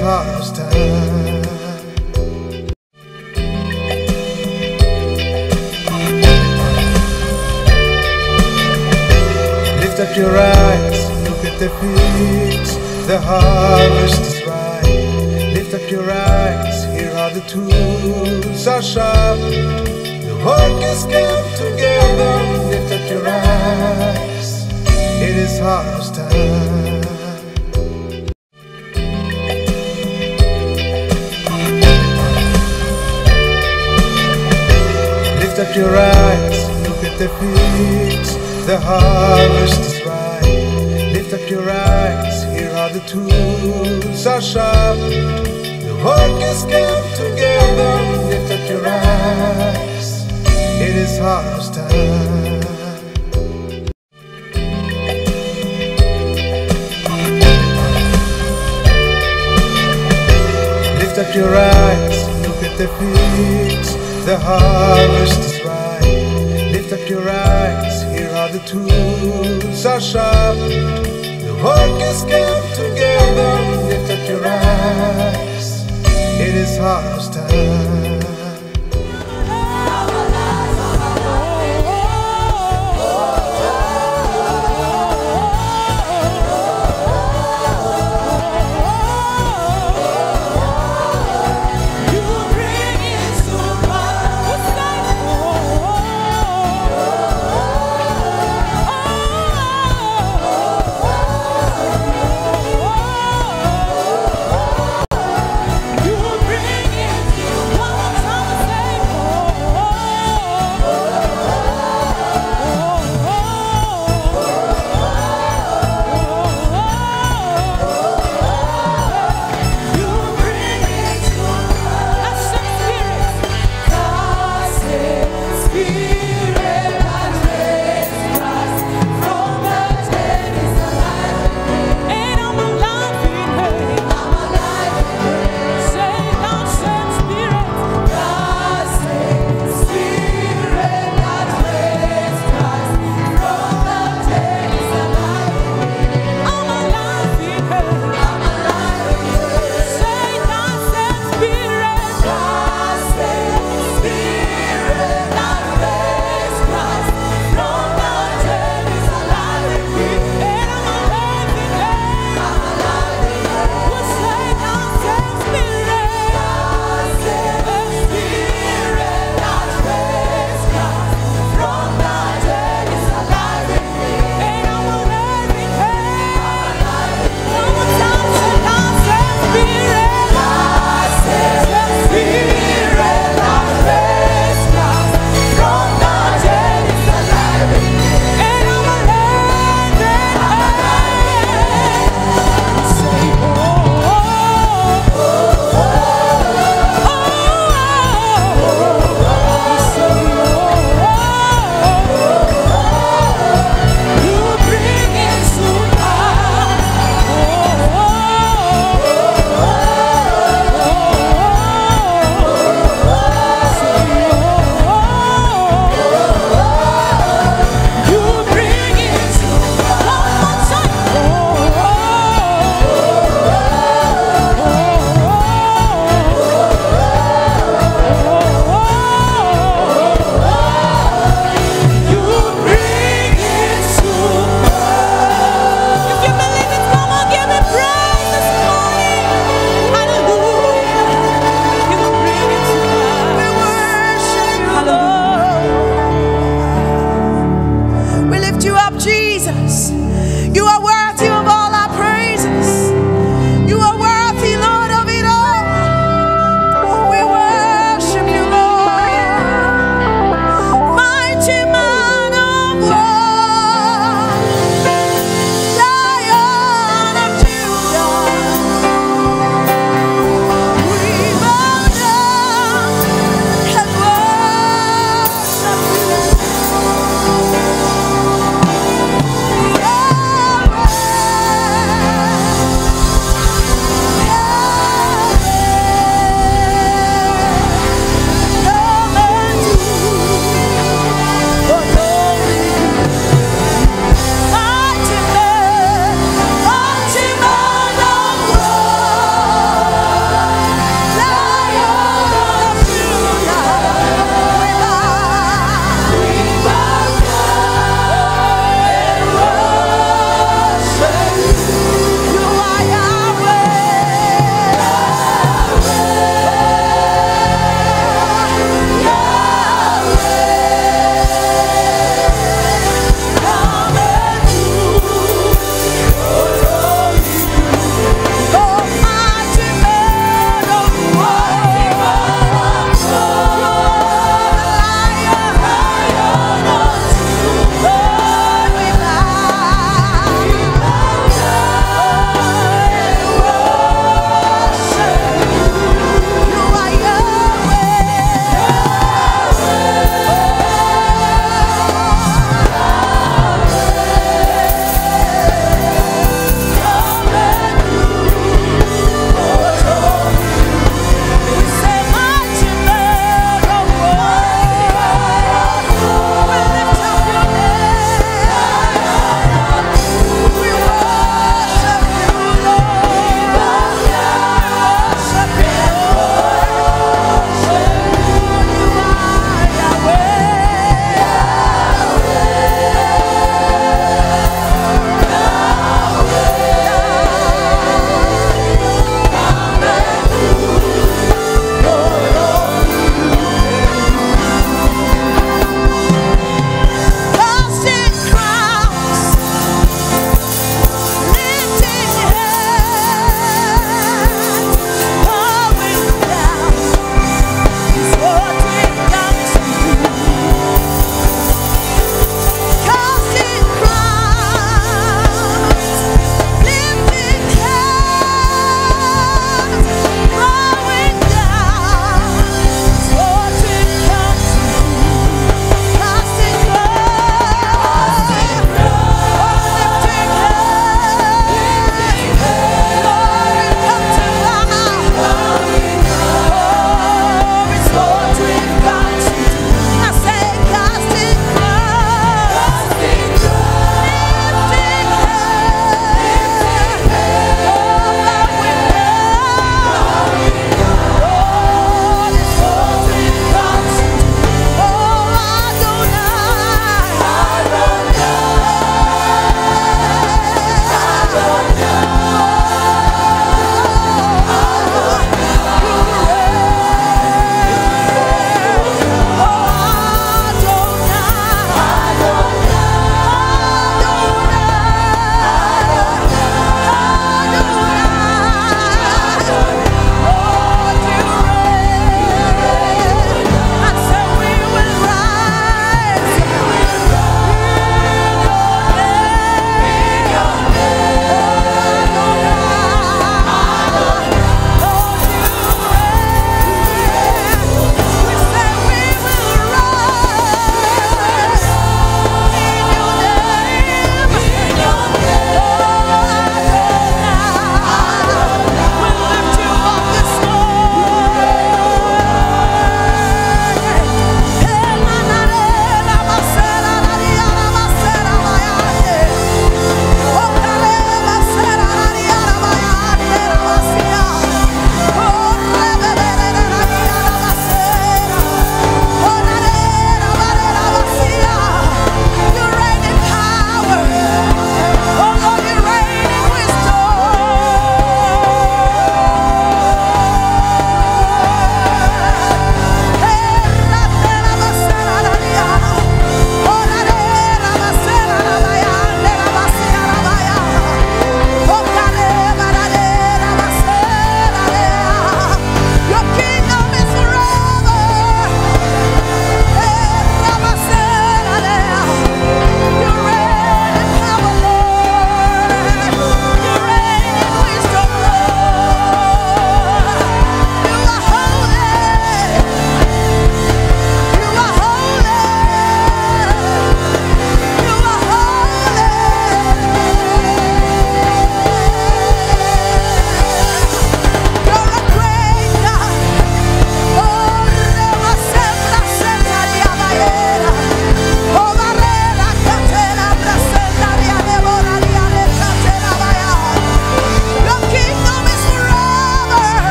is harvest time. Lift up your eyes, look at the fields, the harvest is ripe. Lift up your eyes, here are the tools are sharpened. The workers come together, lift up your eyes, it is harvest time. The fields, the harvest is ripe. Lift up your eyes, here are the tools are sharpened. The workers come together, lift up your eyes, it is harvest time. Lift up your eyes, look at the fields, the harvest is ripe. Your eyes, here are the tools are sharpened. The workers come together, lift up your eyes, it is harvest time. Jesus. You are worthy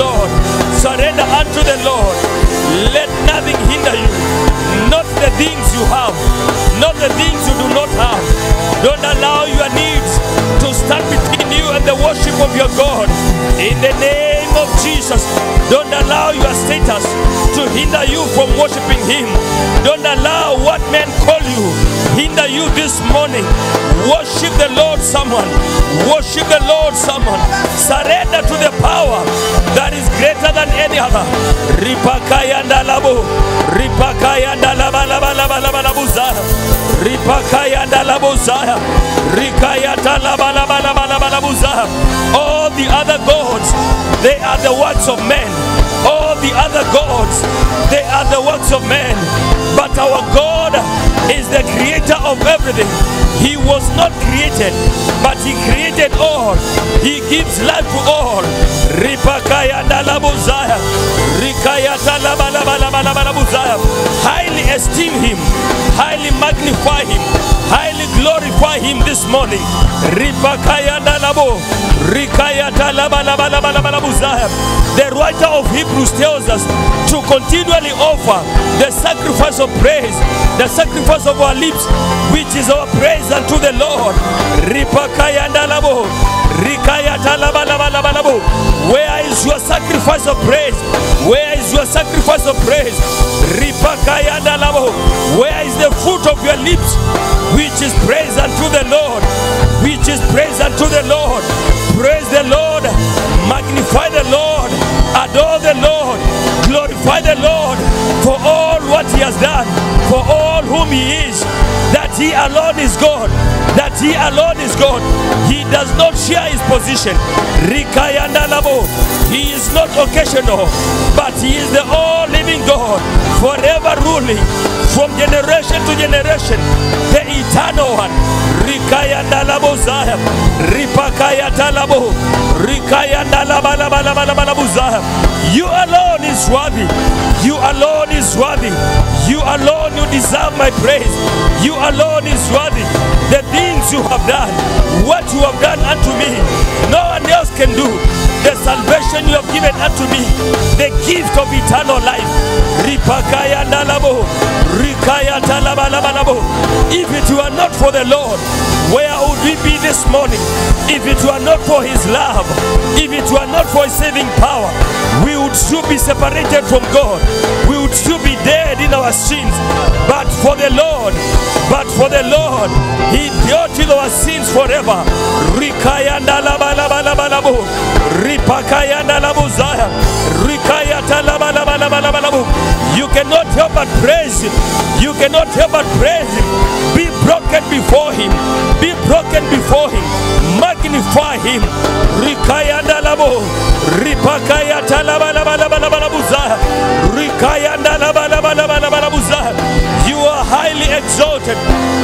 Lord. Surrender unto the Lord. Let nothing hinder you. Not the things you have, not the things you do not have. Don't allow your needs to stand between you and the worship of your God. In the name of Jesus, don't allow your status to hinder you from worshiping Him. Don't allow what men call you hinder you this morning. Worship the Lord, someone. Worship the Lord, someone. Surrender to the power that is greater than any other. Ripakayanda labo, ripakayanda laba laba laba laba labuza, ripakayanda labuza, rikayata laba laba laba laba labuza. All the other gods, they are the works of men. All the other gods, they are the works of men. But our God is the creator of everything. He was not created, but He created all. He gives life to all. Ripakaya dalabuzaya. Rikaya dalabalabalabalabalabuzaya. Highly esteem Him, highly magnify Him, highly glorify Him this morning. Ripakaya dalabo. Rikaya dalabalabalabalabalabuzaya. The writer of Hebrews tells us to continually offer the sacrifice of praise, the sacrifice of our lips, which is our praise unto the Lord. Where is your sacrifice of praise? Where is your sacrifice of praise? Where is the fruit of your lips, which is praise unto the Lord? Which is praise unto the Lord. Praise the Lord. Magnify the Lord. Adore the Lord. Glorify the Lord for all what He has done, for all whom He is. That He alone is God. That He alone is God. He does not share His position. Rikayandalabo. He is not occasional, but He is the all living God, forever ruling from generation to generation, the eternal one. Rikayandalabo Zaya. Ripakayatalabo. Rikayandalabalabalabalabalabu Zaya. You alone is worthy. You alone is worthy. You alone you deserve my praise. You alone is worthy. The things you have done, what you have done unto me, no one else can do. The salvation you have given unto me, the gift of eternal life. If it were not for the Lord, where would we be this morning? If it were not for His love, if it were not for His saving power, we would still be separated from God. We would still be dead in our sins. But for the Lord, but for the Lord, He dealt with our sins forever. You cannot help but praise Him. You cannot help but praise Him. Be broken before Him. Be broken before Him. Magnify Him. Rikayanda highly exalted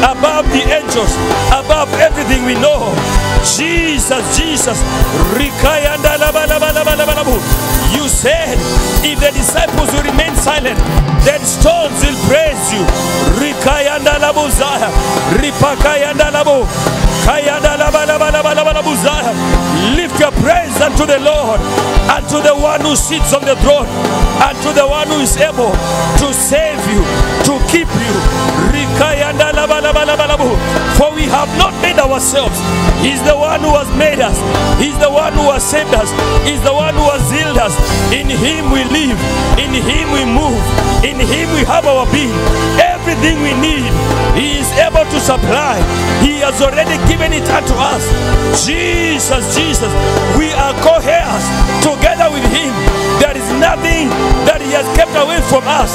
above the angels, above everything we know. Jesus, Jesus. You said, if the disciples will remain silent, then stones will praise you. Rikayanda Lift your praise unto the Lord, unto the one who sits on the throne, unto the one who is able to save you, to keep you. For we have not made ourselves. He's the one who has made us. He's the one who has saved us. He's the one who has healed us. In Him we live. In Him we move. In Him we have our being. Everything we need, He is able to supply. He has already given it unto us. Jesus, Jesus, we are co-heirs together with Him. There is nothing that He has kept away from us.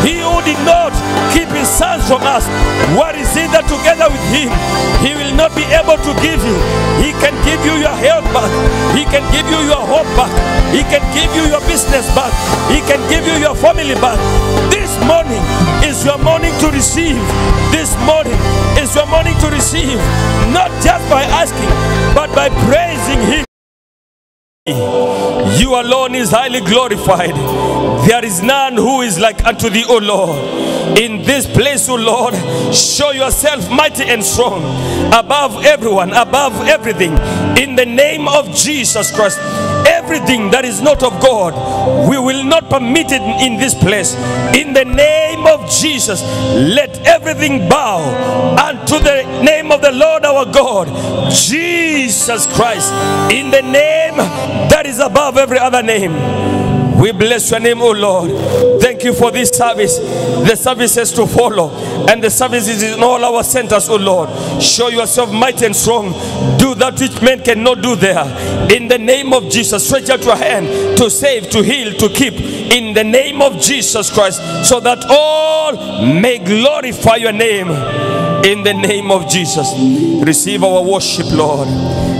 He who did not keep His sons from us, what is it that together with Him He will not be able to give you? He can give you your health back. He can give you your hope back. He can give you your business back. He can give you your family back. This morning is your morning to receive. This morning is your morning to receive. Not just by asking, but by praising Him. You alone is highly glorified. There is none who is like unto thee, O Lord. In this place, O Lord, show yourself mighty and strong above everyone, above everything. In the name of Jesus Christ, everything that is not of God, we will not permit it in this place. In the name of Jesus, let everything bow unto the name of the Lord our God, Jesus Christ. In the name that is above every other name. We bless your name, O Lord. Thank you for this service, the services to follow, and the services in all our centers, O Lord. Show yourself mighty and strong. Do that which men cannot do there. In the name of Jesus, stretch out your hand to save, to heal, to keep. In the name of Jesus Christ, so that all may glorify your name. In the name of Jesus, receive our worship, Lord.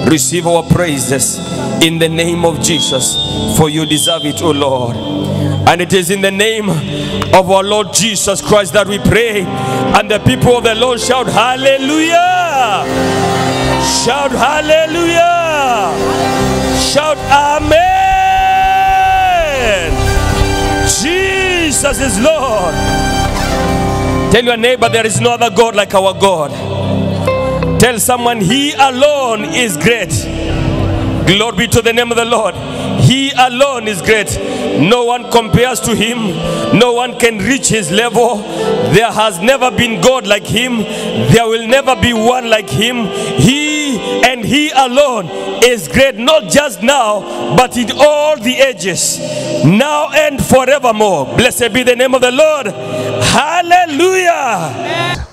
Receive our praises in the name of Jesus, for you deserve it, O Lord. And it is in the name of our Lord Jesus Christ that we pray. And the people of the Lord shout, Hallelujah! Shout, Hallelujah! Shout, Amen! Jesus is Lord. Tell your neighbor there is no other God like our God. Tell someone He alone is great. Glory be to the name of the Lord. He alone is great. No one compares to Him. No one can reach His level. There has never been God like Him. There will never be one like Him. He and He alone is great, not just now, but in all the ages, now and forevermore. Blessed be the name of the Lord. Hallelujah.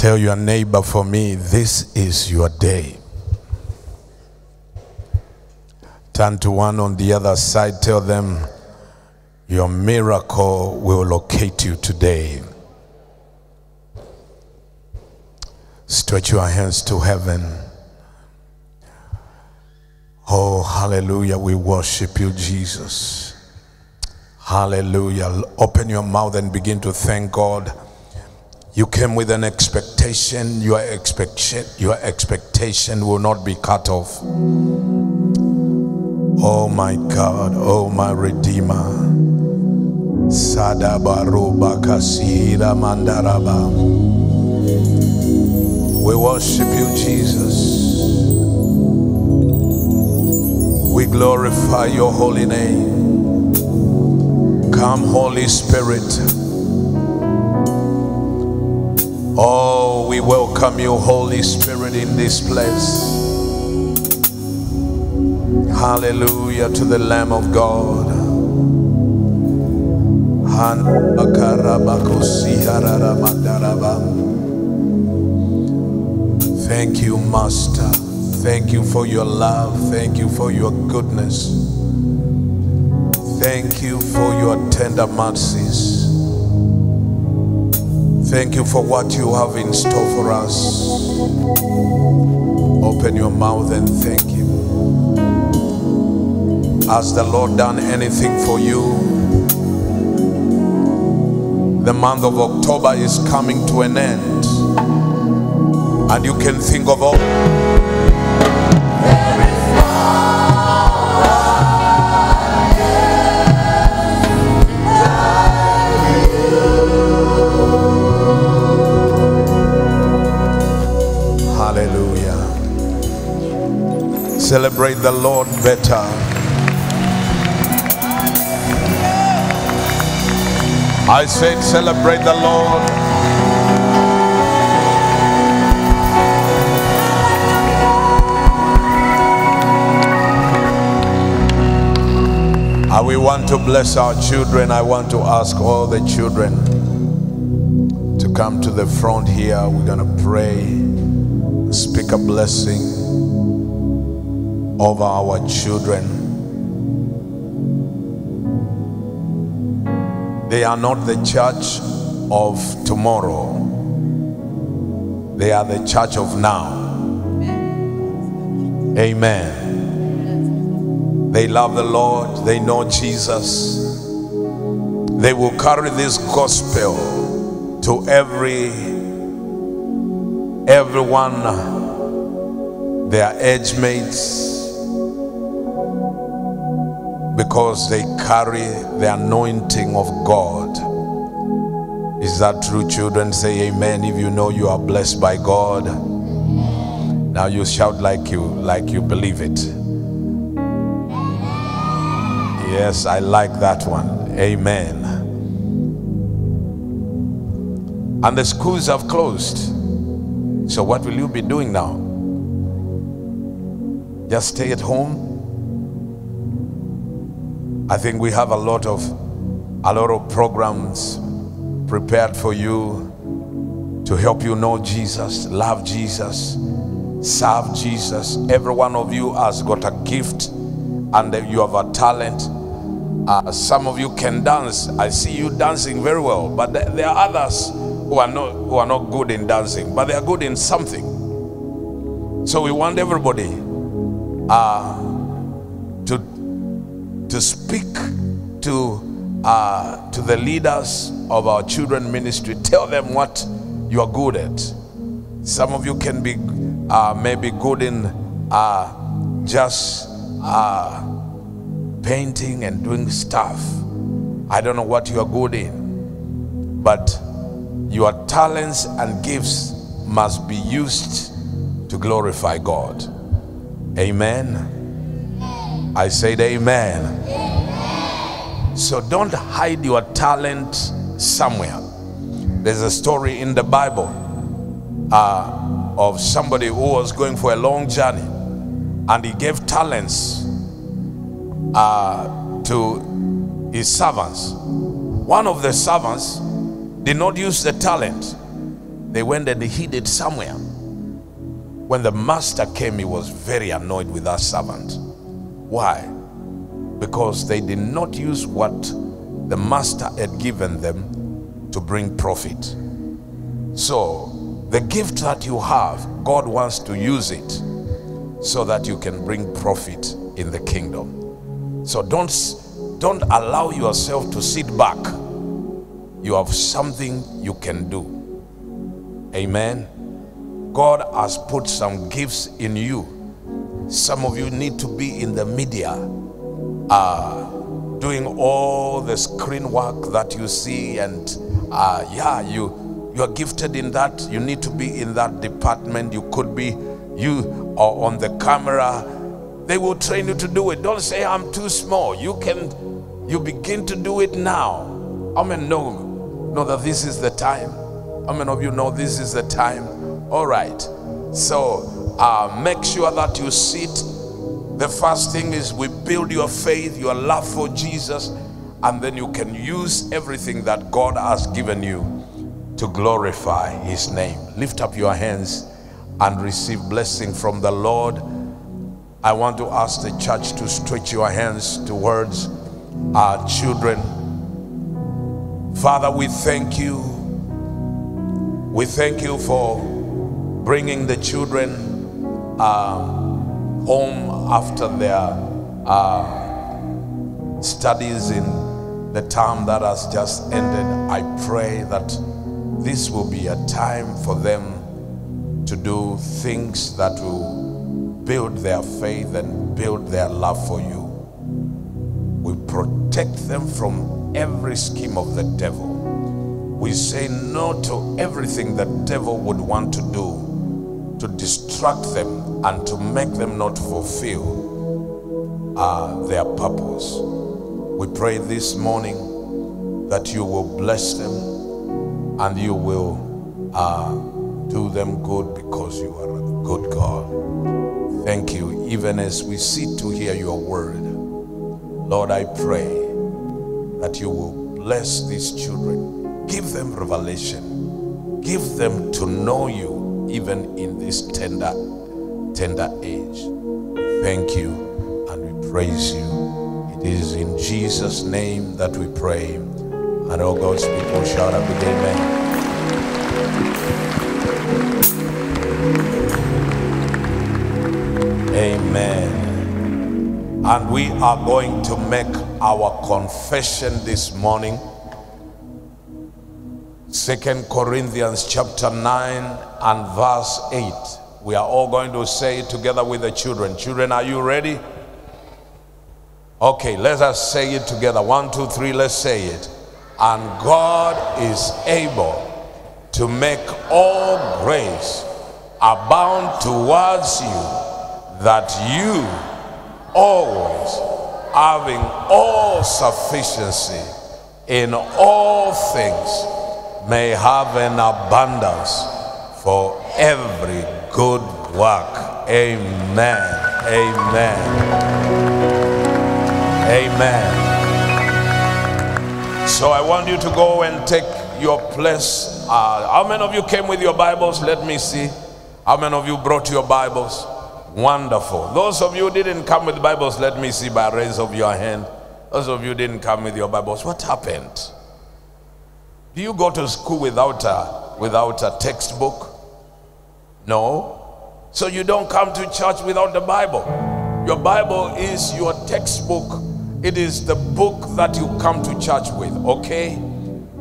Tell your neighbor for me, this is your day. Turn to one on the other side, tell them, your miracle will locate you today. Stretch your hands to heaven. Oh, hallelujah. We worship you, Jesus. Hallelujah. Open your mouth and begin to thank God. You came with an expectation. Your expectation, your expectation will not be cut off. Oh my God, oh my Redeemer. Sadabaruba kasira mandaraba. We worship you, Jesus. We glorify your holy name. Come, Holy Spirit. Oh, we welcome you, Holy Spirit, in this place. Hallelujah to the Lamb of God. Thank you, Master. Thank you for your love. Thank you for your goodness. Thank you for your tender mercies. Thank you for what you have in store for us. Open your mouth and thank Him. Has the Lord done anything for you? The month of October is coming to an end, and you can think of all. Celebrate the Lord better. I said, celebrate the Lord. And we want to bless our children. I want to ask all the children to come to the front here. We're going to pray, speak a blessing over our children. They are not the church of tomorrow, they are the church of now. Amen. They love the Lord, they know Jesus. They will carry this gospel to every everyone, their age mates, because they carry the anointing of God. Is that true, children? Say amen if you know you are blessed by God. Now you shout like you like you believe it. Yes, I like that one. Amen. And the schools have closed. So what will you be doing now? Just stay at home? I think we have a lot of a lot of programs prepared for you to help you know Jesus, love Jesus, serve Jesus. Every one of you has got a gift and you have a talent. Uh, some of you can dance. I see you dancing very well, but there are others who are not who are not good in dancing, but they are good in something. So we want everybody uh, to speak to uh, to the leaders of our children ministry. Tell them what you are good at. Some of you can be uh, maybe good in uh, just uh, painting and doing stuff. I don't know what you are good in, but your talents and gifts must be used to glorify God. Amen. I said, Amen. So don't hide your talent somewhere. There's a story in the Bible uh, of somebody who was going for a long journey and he gave talents uh, to his servants. One of the servants did not use the talent, they went and hid it somewhere. When the master came, he was very annoyed with that servant. Why? Because they did not use what the master had given them to bring profit. So, the gift that you have, God wants to use it so that you can bring profit in the kingdom. So don't don't allow yourself to sit back. You have something you can do. Amen. God has put some gifts in you. Some of you need to be in the media, uh, doing all the screen work that you see, and uh, yeah, you you are gifted in that. You need to be in that department. You could be you are on the camera. They will train you to do it. Don't say I'm too small. You can you begin to do it now. How many know know that this is the time? How many of you know this is the time? All right. So uh, make sure that you sit. The first thing is we build your faith, your love for Jesus, and then you can use everything that God has given you to glorify His name. Lift up your hands and receive blessing from the Lord. I want to ask the church to stretch your hands towards our children. Father, we thank you. We thank you for bringing the children uh, home after their uh, studies in the term that has just ended. I pray that this will be a time for them to do things that will build their faith and build their love for you. We protect them from every scheme of the devil. We say no to everything the devil would want to do to distract them and to make them not fulfill uh, their purpose. We pray this morning that you will bless them and you will uh, do them good because you are a good God. Thank you, even as we sit to hear your word. Lord, I pray that you will bless these children, give them revelation, give them to know you even in this tender, tender age. Thank you and we praise you. It is in Jesus' name that we pray. And all God's people shout out with amen. Amen. And we are going to make our confession this morning. Second Corinthians chapter 9 and verse 8. We are all going to say it together with the children. Children, are you ready? Okay, let us say it together. One, two, three, let's say it. And God is able to make all grace abound towards you, that you always having all sufficiency in all things may have an abundance for every good work. Amen. Amen. Amen. So I want you to go and take your place. Uh, how many of you came with your Bibles? Let me see. How many of you brought your Bibles? Wonderful. Those of you who didn't come with Bibles, let me see by raise of your hand. Those of you didn't come with your Bibles, what happened? Do you go to school without a, without a textbook? No. So you don't come to church without the Bible. Your Bible is your textbook. It is the book that you come to church with, okay?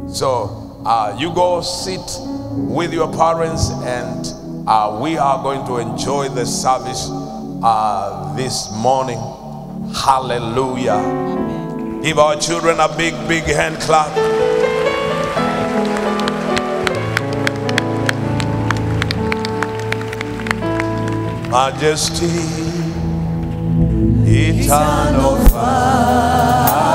So uh, you go sit with your parents, and uh, we are going to enjoy the service uh, this morning. Hallelujah. Give our children a big, big hand clap. Majesty, eternal majesty.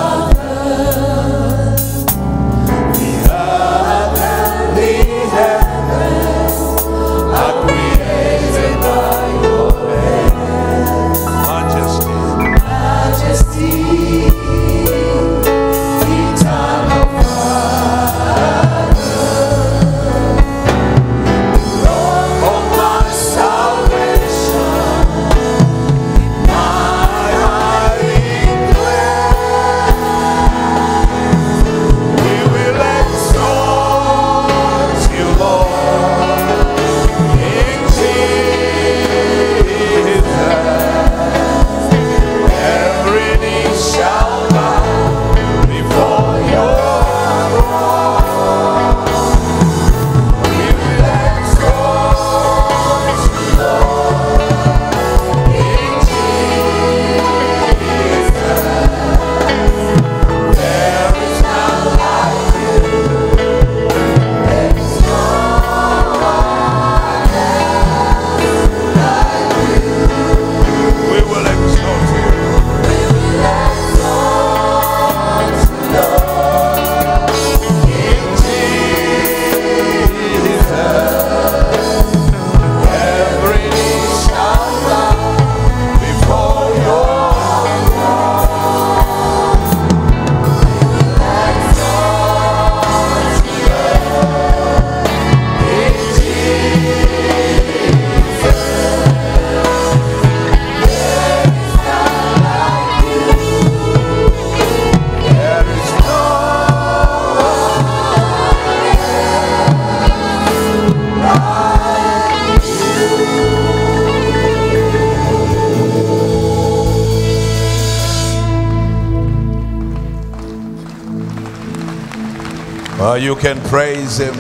You can praise him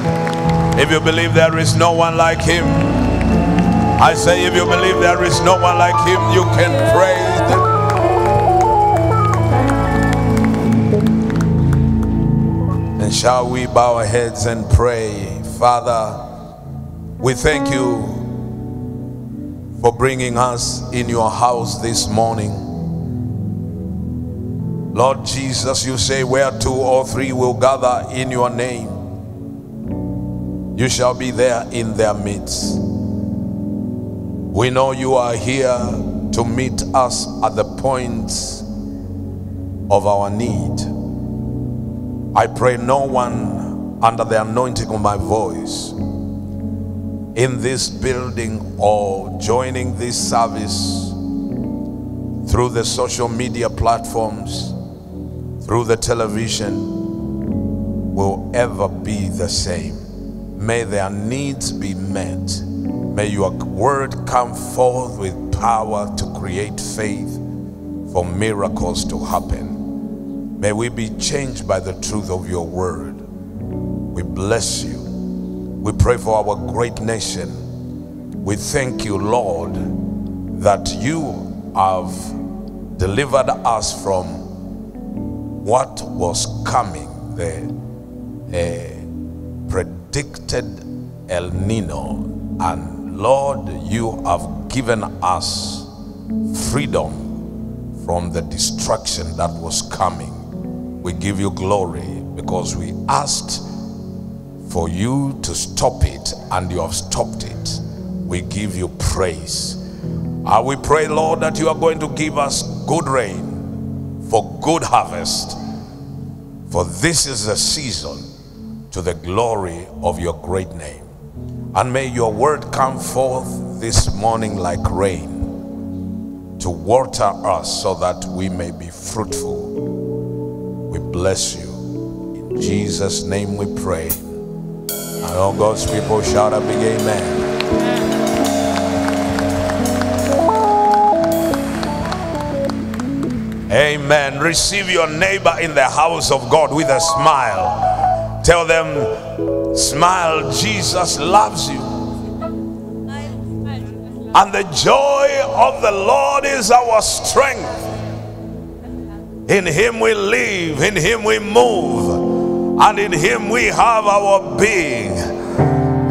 if you believe there is no one like him. I say, if you believe there is no one like him, you can praise him. And shall we bow our heads and pray? Father, we thank you for bringing us in your house this morning. Lord Jesus, you say, Where two or three will gather in your name, you shall be there in their midst. We know you are here to meet us at the points of our need. I pray no one under the anointing of my voice in this building or joining this service through the social media platforms, through the television, will ever be the same. May their needs be met. May your word come forth with power to create faith for miracles to happen. May we be changed by the truth of your word. We bless you. We pray for our great nation. We thank you, Lord, that you have delivered us from what was coming, the uh, predicted El Nino. And Lord, you have given us freedom from the destruction that was coming. We give you glory because we asked for you to stop it and you have stopped it. We give you praise. And we pray, Lord, that you are going to give us good rain good harvest. For this is the season to the glory of your great name. And may your word come forth this morning like rain to water us so that we may be fruitful. We bless you. In Jesus' name we pray. And all God's people shout a big amen. Amen. Receive your neighbor in the house of God with a smile. Tell them, smile, Jesus loves you. And the joy of the Lord is our strength. In Him we live, in Him we move, and in Him we have our being.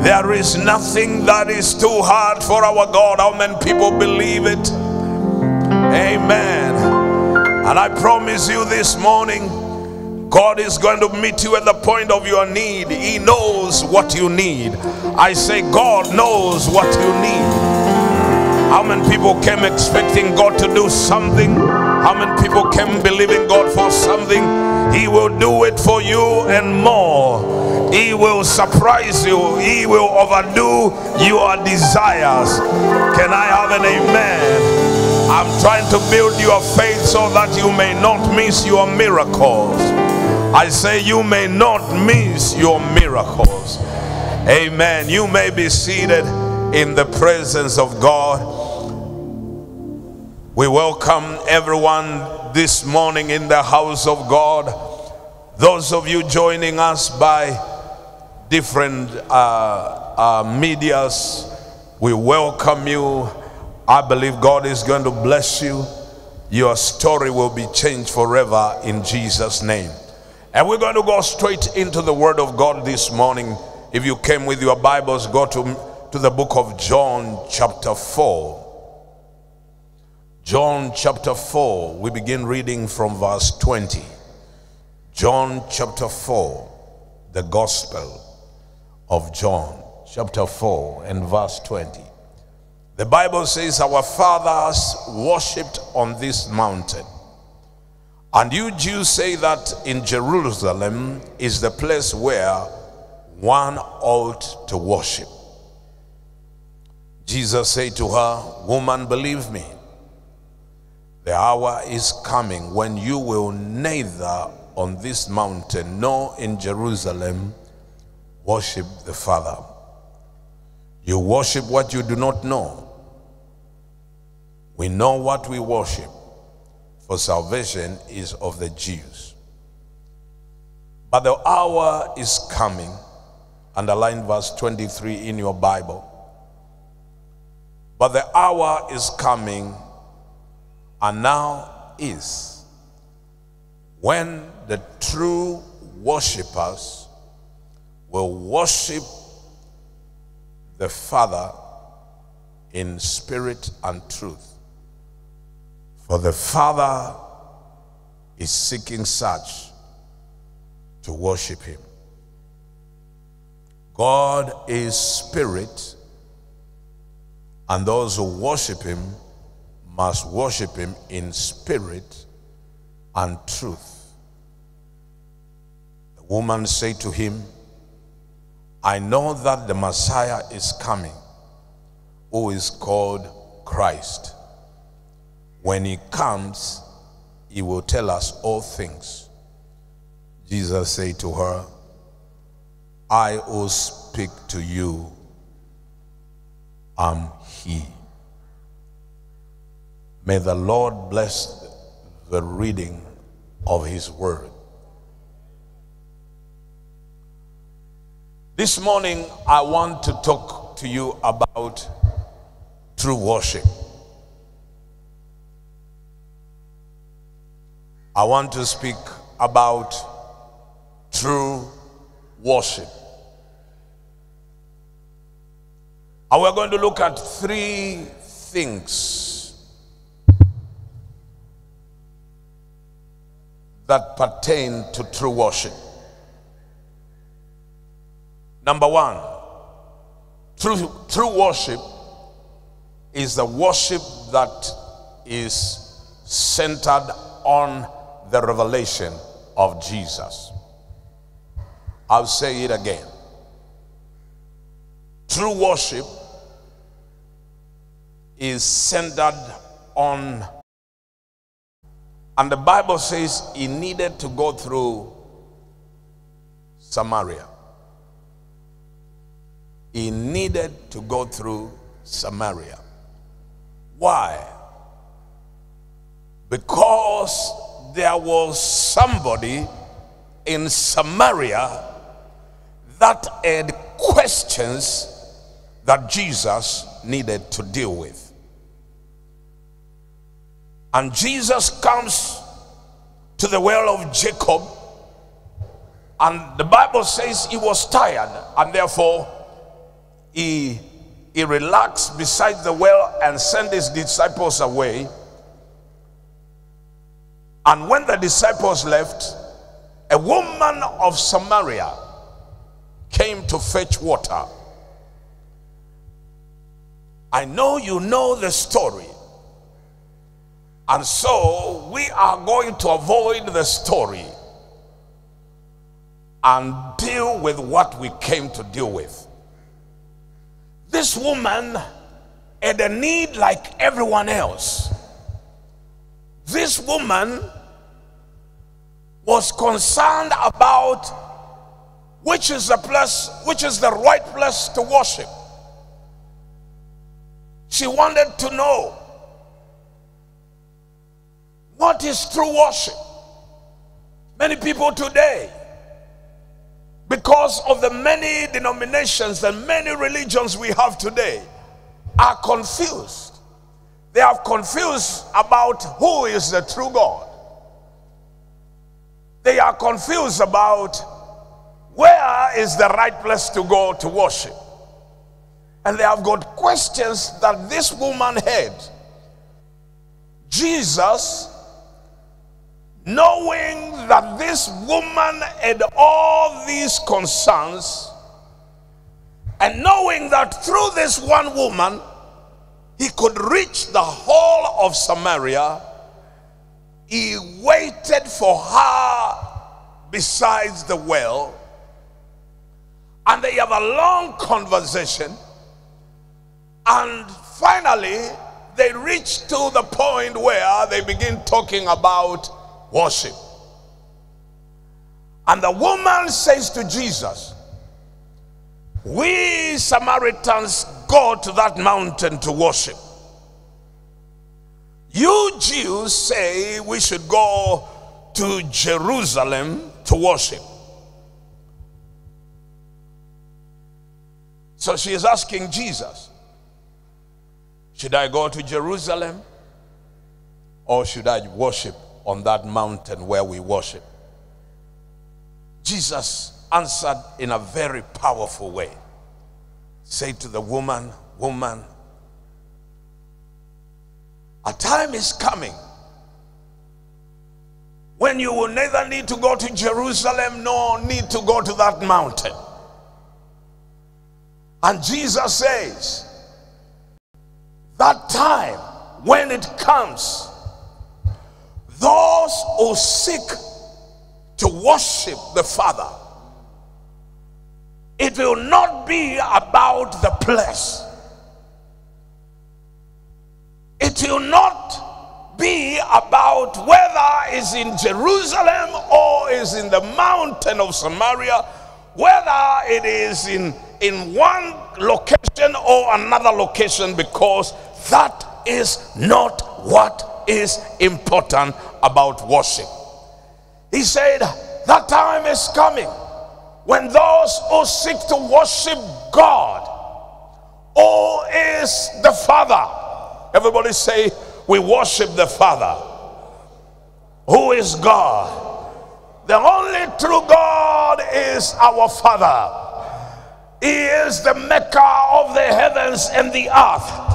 There is nothing that is too hard for our God. How many people believe it? Amen. And I promise you this morning, God is going to meet you at the point of your need. He knows what you need. I say, God knows what you need. How many people came expecting God to do something? How many people came believing God for something? He will do it for you and more. He will surprise you. He will overdo your desires. Can I have an amen? I'm trying to build your faith so that you may not miss your miracles. I say you may not miss your miracles. Amen. You may be seated in the presence of God. We welcome everyone this morning in the house of God. Those of you joining us by different uh, uh, medias, we welcome you. I believe God is going to bless you. Your story will be changed forever in Jesus' name. And we're going to go straight into the Word of God this morning. If you came with your Bibles, go to, to the book of John, chapter 4. John chapter 4, we begin reading from verse 20. John chapter 4, the Gospel of John, chapter 4, and verse 20. The Bible says, Our fathers worshipped on this mountain. And you Jews say that in Jerusalem is the place where one ought to worship. Jesus said to her, Woman, believe me, the hour is coming when you will neither on this mountain nor in Jerusalem worship the Father. You worship what you do not know. We know what we worship, for salvation is of the Jews. But the hour is coming, underline verse 23 in your Bible. But the hour is coming, and now is, when the true worshippers will worship the Father in spirit and truth. For the Father is seeking such to worship him. God is spirit, and those who worship him must worship him in spirit and truth. The woman said to him, I know that the Messiah is coming, who is called Christ. When he comes, he will tell us all things. Jesus said to her, I will speak to you I'm he. May the Lord bless the reading of his word. This morning, I want to talk to you about true worship. I want to speak about true worship. And we're going to look at three things that pertain to true worship. Number one, true, true worship is the worship that is centered on the revelation of Jesus. I'll say it again. True worship is centered on, and the Bible says he needed to go through Samaria. He needed to go through Samaria. Why? Because there was somebody in Samaria that had questions that Jesus needed to deal with. And Jesus comes to the well of Jacob, and the Bible says he was tired, and therefore he, he relaxed beside the well and sent his disciples away. And when the disciples left, a woman of Samaria came to fetch water. I know you know the story. And so we are going to avoid the story and deal with what we came to deal with. This woman had a need like everyone else. This woman was concerned about which is the place, which is the right place to worship. She wanted to know what is true worship. Many people today, because of the many denominations and many religions we have today, are confused. They are confused about who is the true God. They are confused about where is the right place to go to worship. And they have got questions that this woman had. Jesus, knowing that this woman had all these concerns, and knowing that through this one woman, he could reach the whole of Samaria, he waited for her besides the well, and they have a long conversation. And finally, they reach to the point where they begin talking about worship. And the woman says to Jesus, We Samaritans go to that mountain to worship. You Jews say we should go to Jerusalem to worship. So she is asking Jesus, should I go to Jerusalem or should I worship on that mountain where we worship? Jesus answered in a very powerful way. Say to the woman, Woman, A time is coming when you will neither need to go to Jerusalem nor need to go to that mountain. And Jesus says, that time when it comes, those who seek to worship the Father, it will not be about the place. It will not be about whether it's in Jerusalem or is in the mountain of Samaria, whether it is in, in one location or another location, because that is not what is important about worship. He said, That time is coming when those who seek to worship God, who is the Father, everybody say, We worship the Father, who is God. The only true God is our Father. He is the maker of the heavens and the earth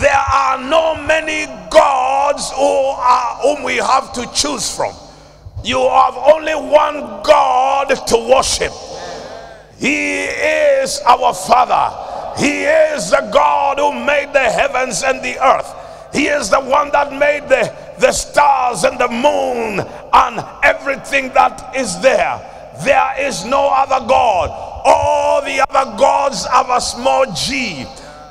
there are no many gods who are, whom we have to choose from. You have only one God to worship. He is our Father. He is the God who made the heavens and the earth. He is the one that made the, the stars and the moon and everything that is there. There is no other God. All the other gods have a small g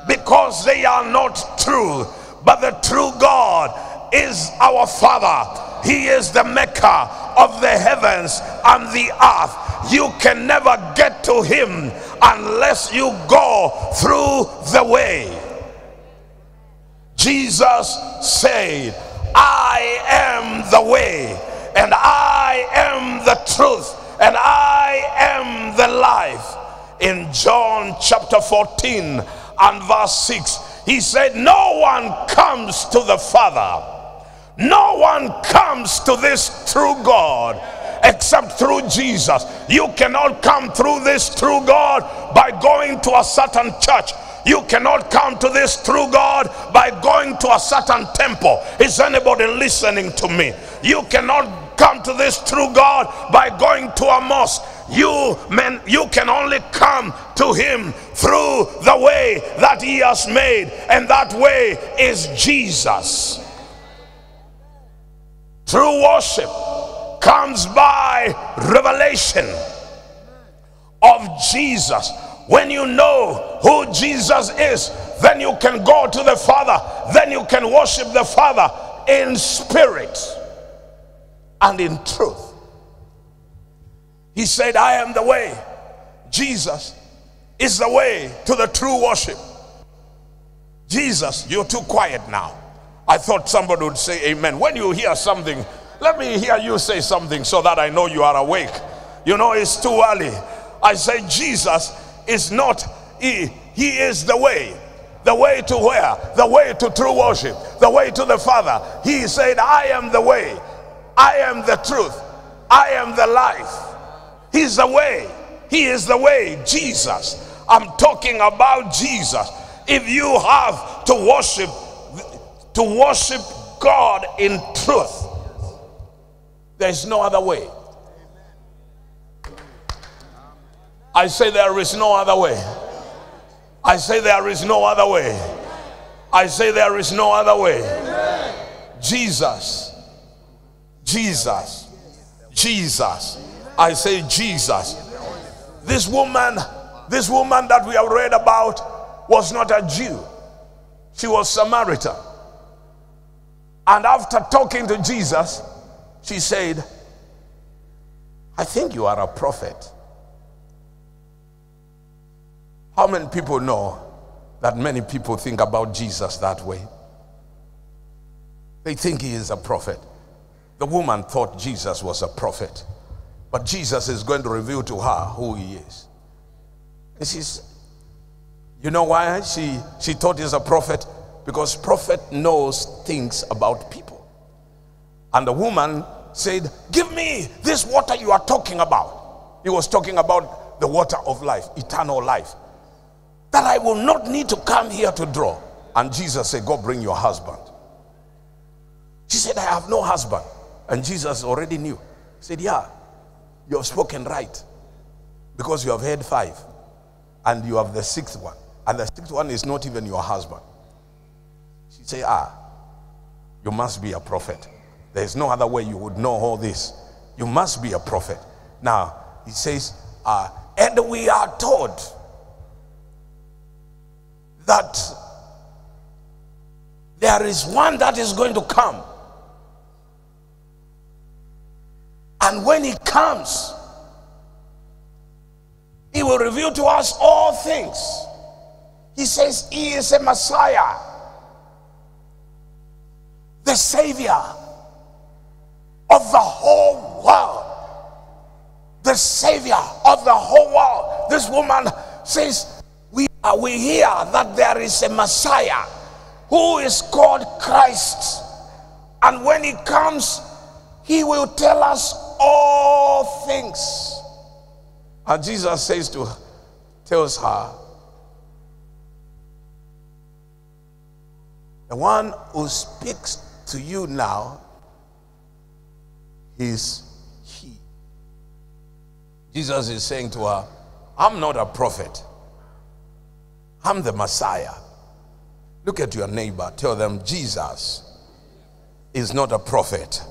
because they are not true. But the true God is our Father. He is the maker of the heavens and the earth. You can never get to him unless you go through the way. Jesus said, I am the way, and I am the truth, and I am the life. In John chapter 14 and verse 6, he said, No one comes to the Father no one comes to this true God except through Jesus. You cannot come through this true God by going to a certain church. You cannot come to this true God by going to a certain temple. Is anybody listening to me? You cannot come to this true God by going to a mosque. You men, you can only come to him through the way that he has made, and that way is Jesus. True worship comes by revelation of Jesus. When you know who Jesus is, then you can go to the Father, then you can worship the Father in spirit and in truth. He said, I am the way. Jesus is the way to the true worship. Jesus, you're too quiet now. I thought somebody would say amen. When you hear something, let me hear you say something so that I know you are awake. You know, it's too early. I say, Jesus is not, He, he is the way. The way to where? The way to true worship. The way to the Father. He said, I am the way. I am the truth. I am the life. He's the way. He is the way. Jesus. I'm talking about Jesus. If you have to worship to worship God in truth. There's no other way. I say there is no other way. I say there is no other way. I say there is no other way. Jesus. Jesus. Jesus. I say Jesus. This woman, this woman that we have read about was not a Jew. She was Samaritan. And after talking to Jesus, she said, I think you are a prophet. How many people know that many people think about Jesus that way? They think he is a prophet. The woman thought Jesus was a prophet, but Jesus is going to reveal to her who he is. And she's, you know why she, she thought he's a prophet? Because prophet knows things about people and the woman said give me this water you are talking about he was talking about the water of life eternal life that i will not need to come here to draw and jesus said go bring your husband She said, I have no husband. And Jesus already knew. He said, Yeah, you have spoken right because you have had five and you have the sixth one. And the sixth one is not even your husband. Said, Ah, you must be a prophet. There's no other way you would know all this. You must be a prophet. Now, he says, ah, and we are told that there is one that is going to come. And when he comes, he will reveal to us all things. He says he is a Messiah, the Savior of the whole world. The Savior of the whole world. This woman says, We are we hear that there is a Messiah who is called Christ. And when he comes, he will tell us all things. And Jesus says to her, tells her, the one who speaks to you now is he. Jesus is saying to her, I'm not a prophet. I'm the Messiah. Look at your neighbor. Tell them Jesus is not a prophet.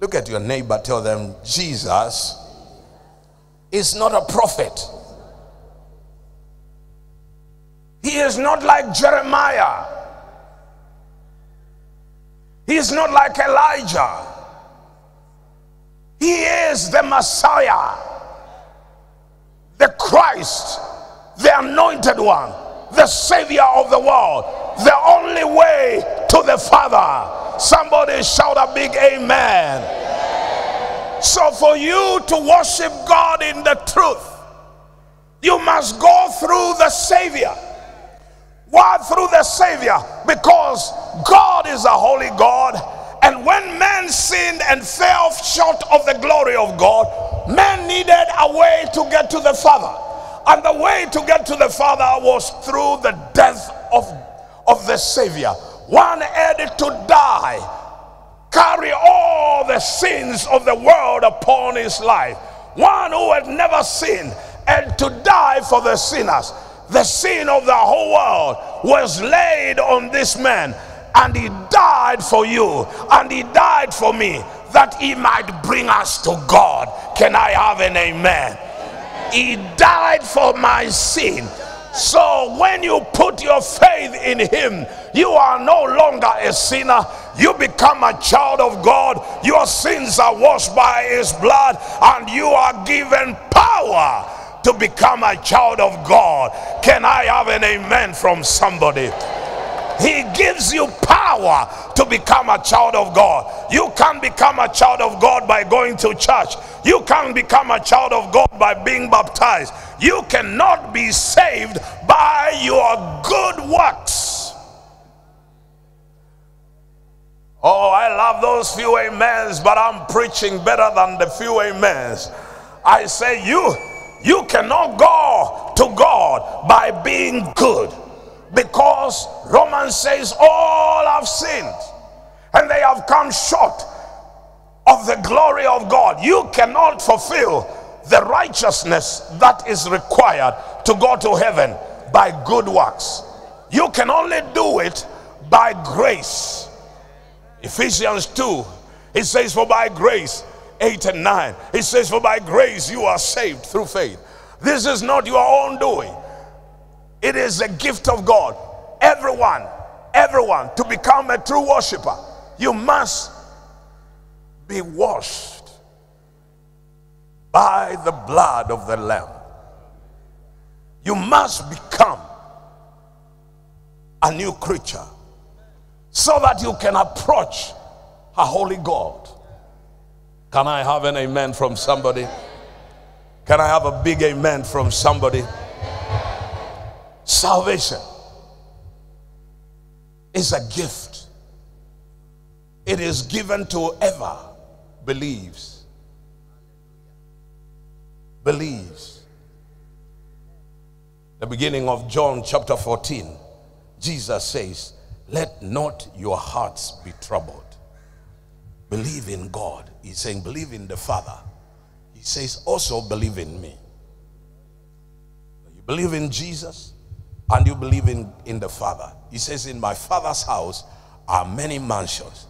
Look at your neighbor. Tell them Jesus is not a prophet. He is not like Jeremiah. He is not like Elijah. He is the Messiah, the Christ, the anointed one, the Savior of the world, the only way to the Father. Somebody shout a big amen. So, for you to worship God in the truth, you must go through the Savior. Why through the Savior? Because God is a holy God. And when man sinned and fell short of the glory of God, man needed a way to get to the Father. And the way to get to the Father was through the death of, of the Savior. One had to die, carry all the sins of the world upon his life. One who had never sinned and to die for the sinners the sin of the whole world was laid on this man and he died for you and he died for me that he might bring us to God. Can I have an amen? He died for my sin. So when you put your faith in him, you are no longer a sinner. You become a child of God. Your sins are washed by his blood and you are given power to become a child of God. Can I have an amen from somebody? He gives you power to become a child of God. You can't become a child of God by going to church. You can't become a child of God by being baptized. You cannot be saved by your good works. Oh, I love those few amens, but I'm preaching better than the few amens. I say, you you cannot go to God by being good because Romans says all have sinned and they have come short of the glory of God. You cannot fulfill the righteousness that is required to go to heaven by good works. You can only do it by grace. Ephesians 2, it says, For by grace 8 and 9. It says, For by grace you are saved through faith. This is not your own doing, it is a gift of God. Everyone, everyone, to become a true worshiper, you must be washed by the blood of the Lamb. You must become a new creature so that you can approach a holy God. Can I have an amen from somebody? Can I have a big amen from somebody? Salvation is a gift. It is given to whoever believes. Believes. The beginning of John chapter 14, Jesus says, Let not your hearts be troubled. Believe in God. He's saying, believe in the Father. He says, also believe in me. You believe in Jesus and you believe in, in the Father. He says, In my Father's house are many mansions.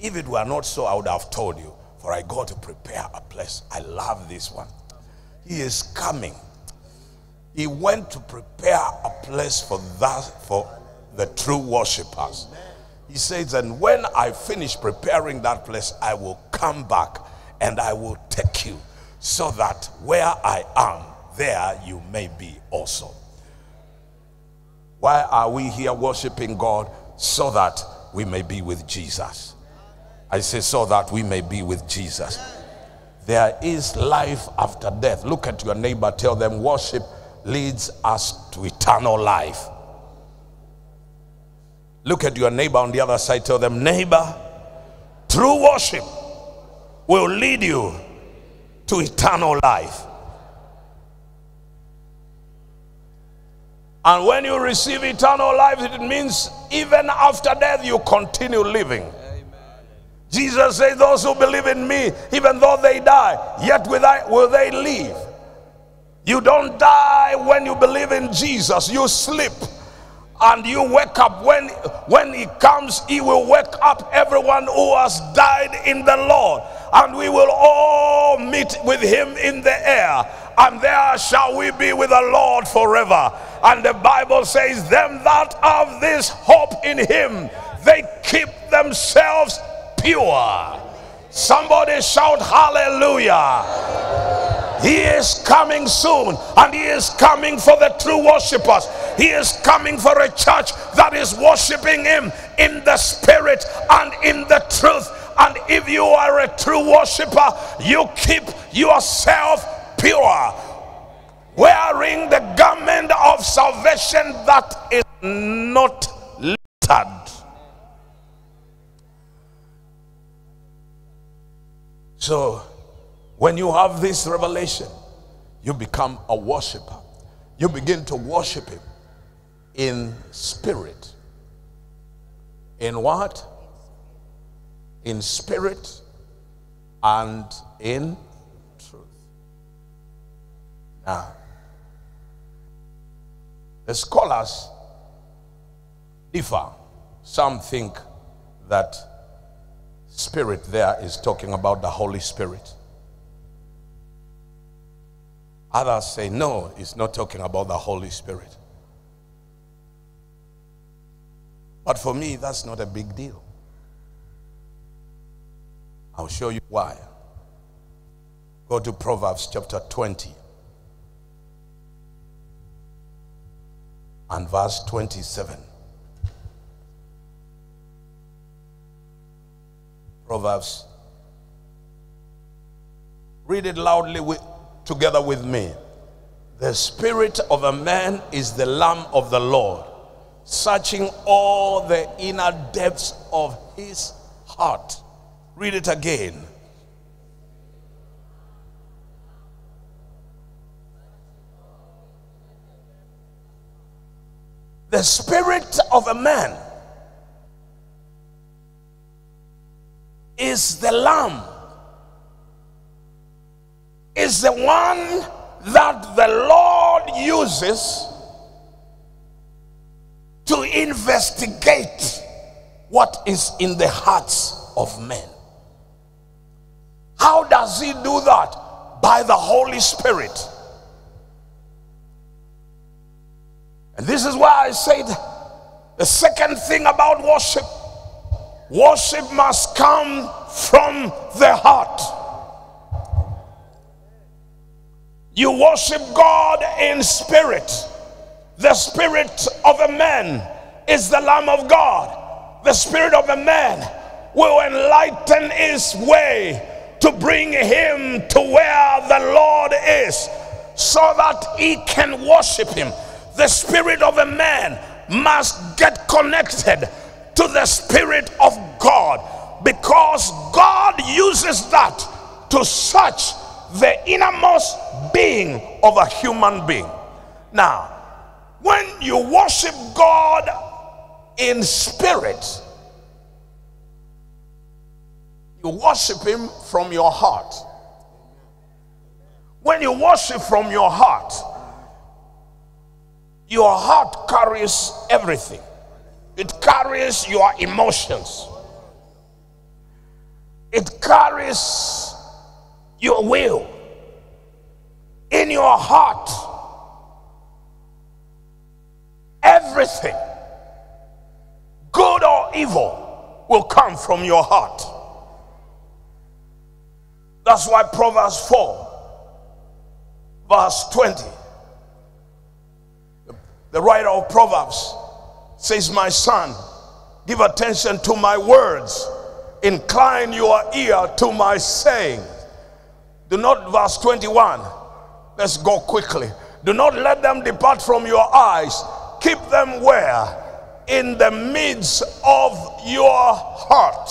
If it were not so, I would have told you, for I go to prepare a place. I love this one. He is coming. He went to prepare a place for that for the true worshippers. He says, and when I finish preparing that place, I will come back and I will take you so that where I am, there you may be also. Why are we here worshiping God? So that we may be with Jesus. I say, so that we may be with Jesus. There is life after death. Look at your neighbor, tell them, worship leads us to eternal life. Look at your neighbor on the other side, tell them, neighbor, true worship will lead you to eternal life. And when you receive eternal life, it means even after death, you continue living. Jesus says, Those who believe in me, even though they die, yet will they live. You don't die when you believe in Jesus, you sleep and you wake up when when he comes he will wake up everyone who has died in the lord. And we will all meet with him in the air. And there shall we be with the lord forever. And the bible says them that have this hope in him they keep themselves pure. Somebody shout hallelujah he is coming soon, and He is coming for the true worshippers. He is coming for a church that is worshiping Him in the spirit and in the truth. And if you are a true worshiper, you keep yourself pure, wearing the garment of salvation that is not littered. So, when you have this revelation, you become a worshiper. You begin to worship Him in spirit. In what? In spirit and in truth. Now, the scholars differ. Some think that spirit there is talking about the Holy Spirit. Others say, no, it's not talking about the Holy Spirit. But for me, that's not a big deal. I'll show you why. Go to Proverbs chapter 20 and verse 27. Proverbs. Read it loudly with, together with me. The spirit of a man is the lamb of the Lord, searching all the inner depths of his heart. Read it again. The spirit of a man is the lamb is the one that the Lord uses to investigate what is in the hearts of men. How does he do that? By the Holy Spirit. And this is why I said the second thing about worship worship must come from the heart. You worship God in spirit. The spirit of a man is the Lamb of God. The spirit of a man will enlighten his way to bring him to where the Lord is so that he can worship him. The spirit of a man must get connected to the spirit of God because God uses that to search the innermost being of a human being. Now, when you worship God in spirit. You worship Him from your heart. When you worship from your heart, your heart carries everything, it carries your emotions, it carries your will. In your heart, everything, good or evil, will come from your heart. That's why Proverbs 4, verse 20, the writer of Proverbs says, My son, give attention to my words, incline your ear to my saying. Do not, verse 21, let's go quickly. Do not let them depart from your eyes, keep them where? In the midst of your heart.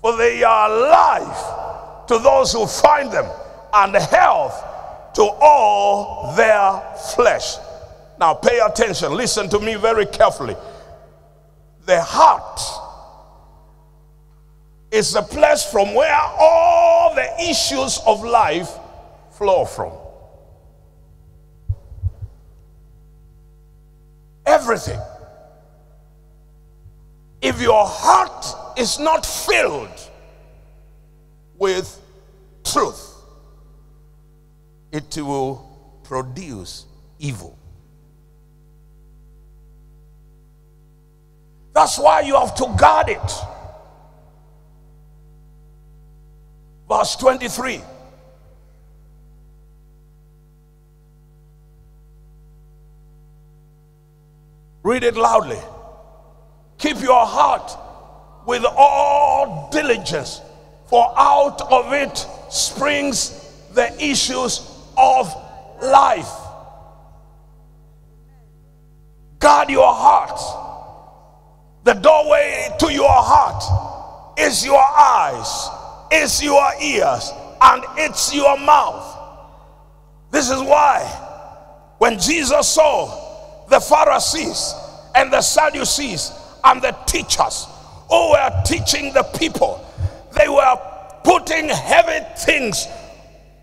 For they are life to those who find them, and health to all their flesh. Now, pay attention. Listen to me very carefully. The heart is the place from where all the issues of life flow from. Everything. If your heart is not filled with truth, it will produce evil. That's why you have to guard it. Verse 23. Read it loudly. Keep your heart with all diligence, for out of it springs the issues of life. Guard your heart. The doorway to your heart is your eyes, is your ears, and it's your mouth. This is why when Jesus saw the Pharisees and the Sadducees and the teachers who were teaching the people, they were putting heavy things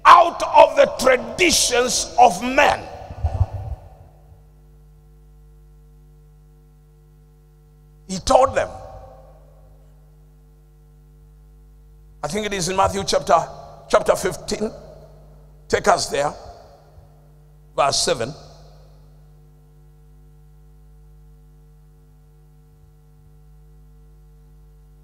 out of the traditions of men. He told them. I think it is in Matthew chapter chapter 15. Take us there. Verse 7.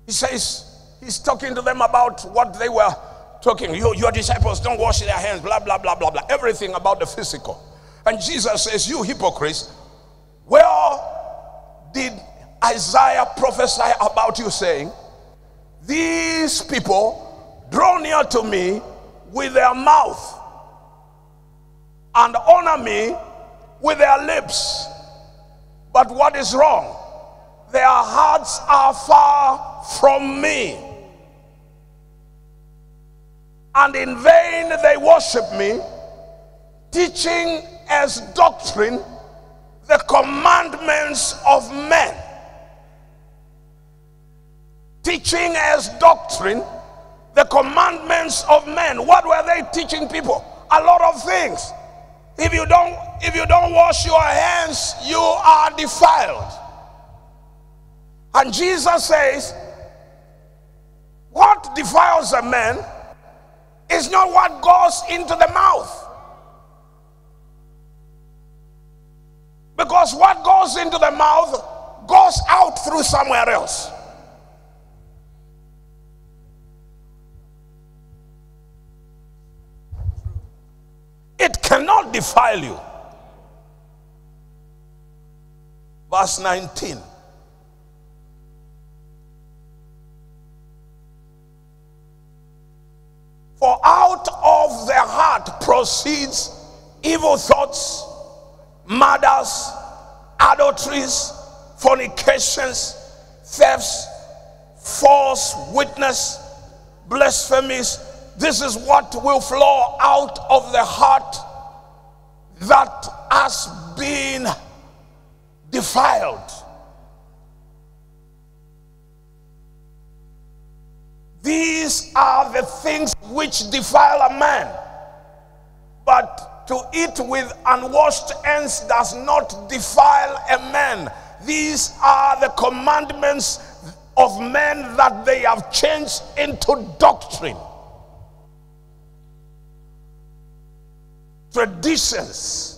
He says, he's talking to them about what they were talking. You, your disciples don't wash their hands, blah, blah, blah, blah, blah. Everything about the physical. And Jesus says, You hypocrites, where did Isaiah prophesy about you, saying, These people draw near to me with their mouth and honor me with their lips. But what is wrong? Their hearts are far from me. And in vain they worship me, teaching as doctrine the commandments of men. Teaching as doctrine the commandments of men. What were they teaching people? A lot of things. If you don't if you don't wash your hands, you are defiled. And Jesus says, what defiles a man is not what goes into the mouth. Because what goes into the mouth goes out through somewhere else. It cannot defile you. Verse 19. For out of the heart proceeds evil thoughts, murders, adulteries, fornications, thefts, false witness, blasphemies. This is what will flow out of the heart that has been defiled. These are the things which defile a man. But to eat with unwashed hands does not defile a man. These are the commandments of men that they have changed into doctrine. Traditions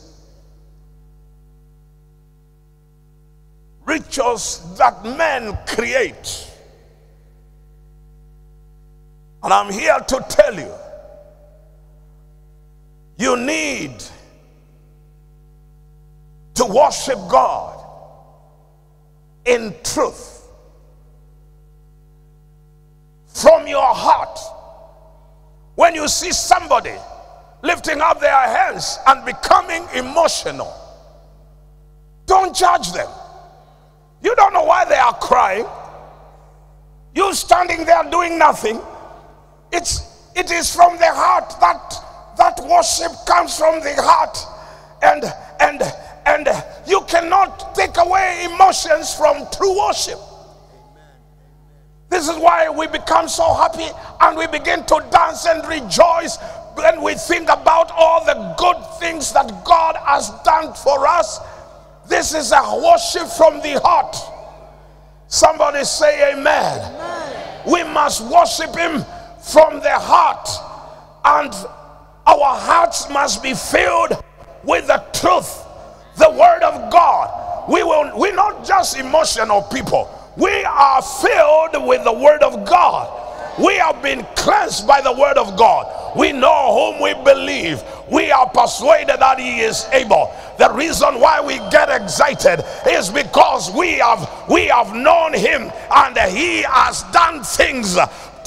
rituals that men create. And I'm here to tell you you need to worship God in truth from your heart. When you see somebody lifting up their hands and becoming emotional, don't judge them. You don't know why they are crying. You standing there doing nothing. It's it is from the heart that that worship comes from the heart. And and and you cannot take away emotions from true worship. This is why we become so happy and we begin to dance and rejoice when we think about all the good things that God has done for us this is a worship from the heart. Somebody say amen. amen. We must worship him from the heart. And our hearts must be filled with the truth, the word of God. We will we're not just emotional people. We are filled with the word of God. We have been cleansed by the word of God. We know whom we believe. We are persuaded that he is able. The reason why we get excited is because we have we have known him and he has done things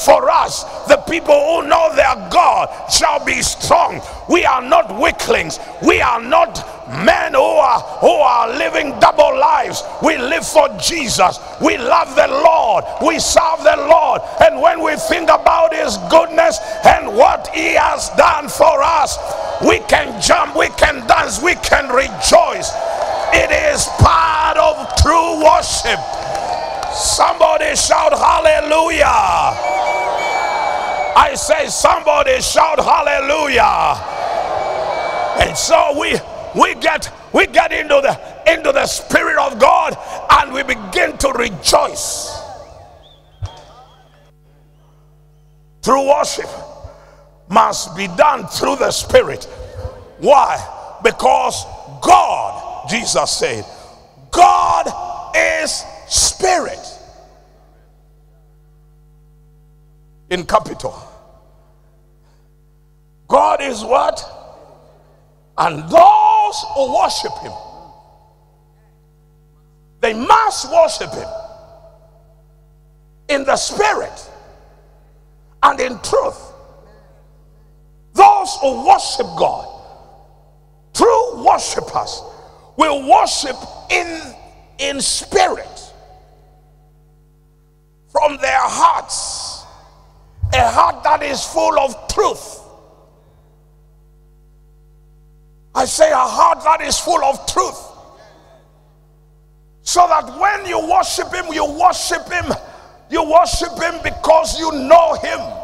for us. The people who know their god shall be strong. We are not weaklings. We are not men who are who are living double lives. We live for jesus. We love the lord. We serve the lord. And when we think about his goodness and what he has done for us we can jump we can dance we can rejoice. It is part of true worship. Somebody shout hallelujah. I say somebody shout hallelujah. And so we we get we get into the into the spirit of god and we begin to rejoice. Through worship must be done through the spirit. Why? Because god jesus said god is spirit. In capital. God is what? And those who worship him, they must worship him. In the spirit and in truth. Those who worship God, true worshipers, will worship in, in spirit from their hearts, a heart that is full of truth I say a heart that is full of truth. So that when you worship Him, you worship Him. You worship Him because you know Him.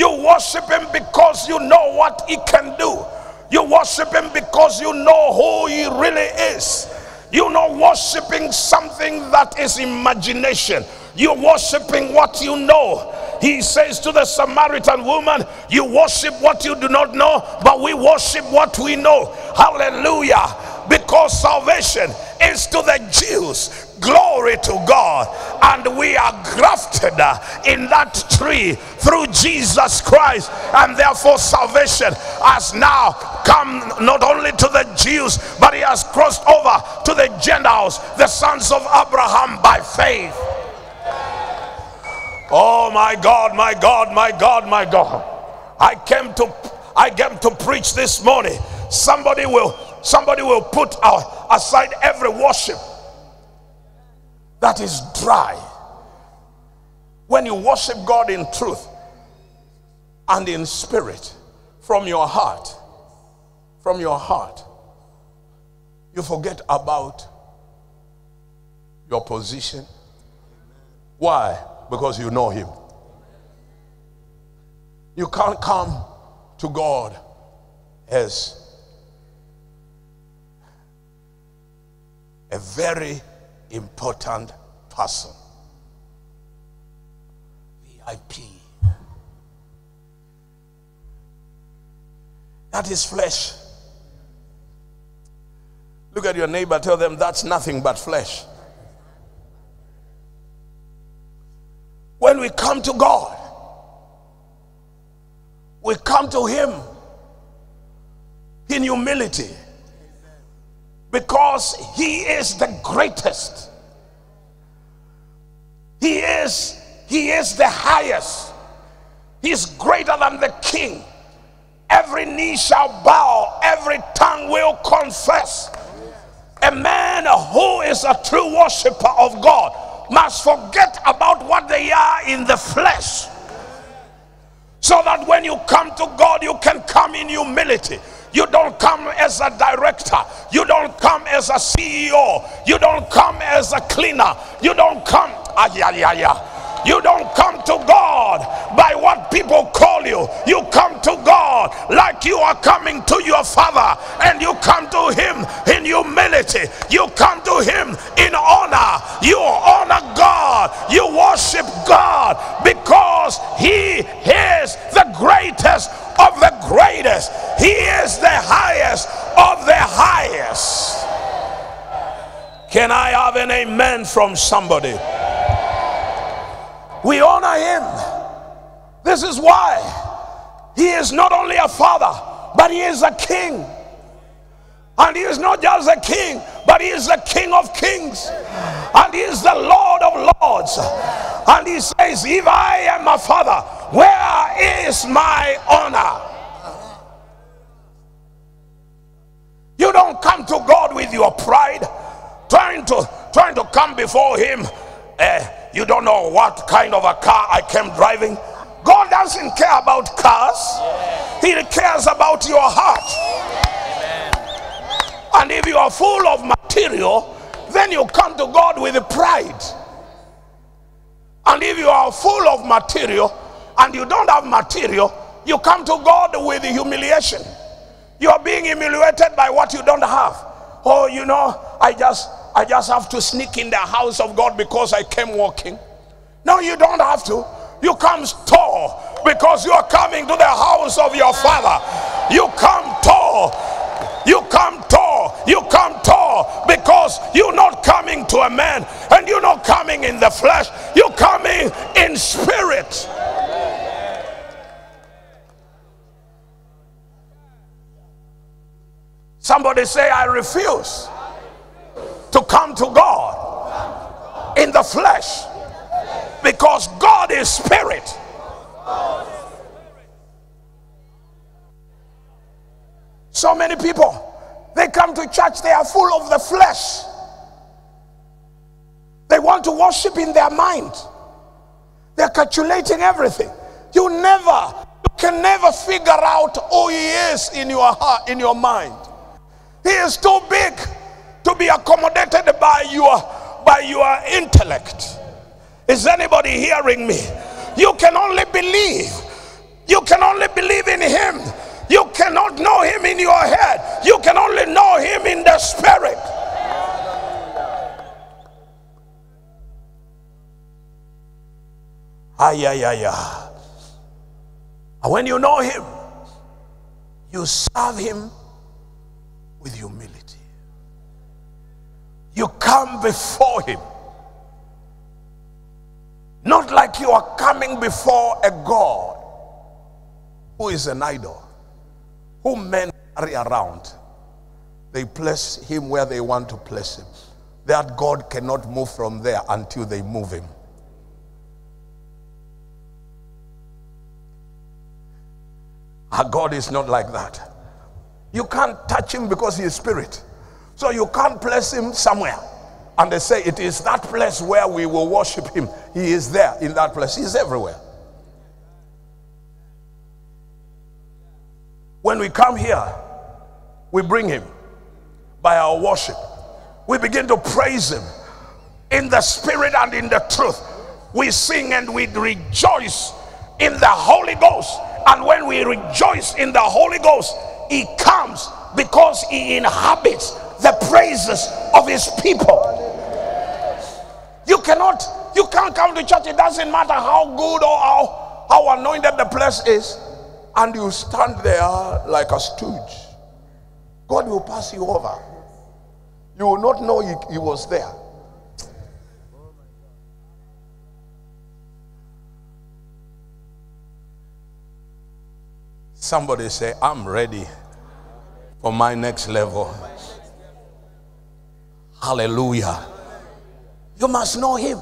You worship Him because you know what He can do. You worship Him because you know who He really is. You're not worshiping something that is imagination. You're worshiping what you know. He says to the Samaritan woman, You worship what you do not know, but we worship what we know. Hallelujah. Because salvation is to the Jews. Glory to God. And we are grafted uh, in that tree through Jesus Christ. And therefore, salvation has now come not only to the Jews, but he has crossed over to the Gentiles, the sons of Abraham by faith. Oh my God, my God, my God, my God. I came to I came to preach this morning. Somebody will somebody will put aside every worship that is dry. When you worship God in truth and in spirit from your heart, from your heart, you forget about your position. Why? because you know him. You can't come to God as a very important person. VIP. That is flesh. Look at your neighbor, tell them that's nothing but flesh. When we come to God, we come to Him in humility because He is the greatest. He is, He is the highest. He's greater than the king. Every knee shall bow, every tongue will confess. A man who is a true worshiper of God must forget about what they are in the flesh. So that when you come to God, you can come in humility. You don't come as a director. You don't come as a CEO. You don't come as a cleaner. You don't come. Ah, yeah, yeah, yeah. You don't come to God by what people call you. You come to God like you are coming to your Father, and you come to Him in humility. You come to Him in honor. You honor God. You worship God because He is the greatest of the greatest. He is the highest of the highest. Can I have an amen from somebody? We honor him. This is why he is not only a father, but he is a king. And he is not just a king, but he is the king of kings. And he is the Lord of lords. And he says, If I am a father, where is my honor? You don't come to God with your pride, trying to trying to come before him. Uh, you don't know what kind of a car I came driving. God doesn't care about cars. He cares about your heart. And if you are full of material, then you come to God with pride. And if you are full of material and you don't have material, you come to God with humiliation. You are being humiliated by what you don't have. Oh, you know, I just I just have to sneak in the house of God because I came walking. No, you don't have to. You come tall because you are coming to the house of your father. You come tall. You come tall. You come tall because you're not coming to a man and you're not coming in the flesh. You're coming in spirit. Somebody say, I refuse to come to God in the flesh because God is spirit. So many people they come to church, they are full of the flesh. They want to worship in their mind. They're calculating everything. You never, you can never figure out who he is in your heart, in your mind. He is too big to be accommodated by your by your intellect. Is anybody hearing me? You can only believe. You can only believe in him. You cannot know him in your head. You can only know him in the spirit. Ah, yeah, yeah, yeah. And when you know him, you serve him with humility. You come before him. Not like you are coming before a God who is an idol, who men carry around. They place him where they want to place him. That God cannot move from there until they move him. Our God is not like that. You can't touch him because he is spirit. So you can't place him somewhere. And they say it is that place where we will worship him. He is there in that place. He's everywhere. When we come here, we bring him by our worship. We begin to praise him in the spirit and in the truth. We sing and we rejoice in the Holy Ghost And when we rejoice in the Holy Ghost, He comes because He inhabits the praises of His people. You cannot, you can't come to church. It doesn't matter how good or how, how anointed the place is, and you stand there like a stooge. God will pass you over. You will not know he, he was there. Somebody say, I'm ready for my next level. Hallelujah. You must know him.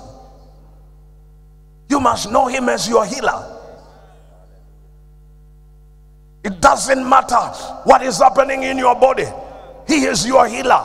You must know him as your healer. It doesn't matter what is happening in your body, he is your healer.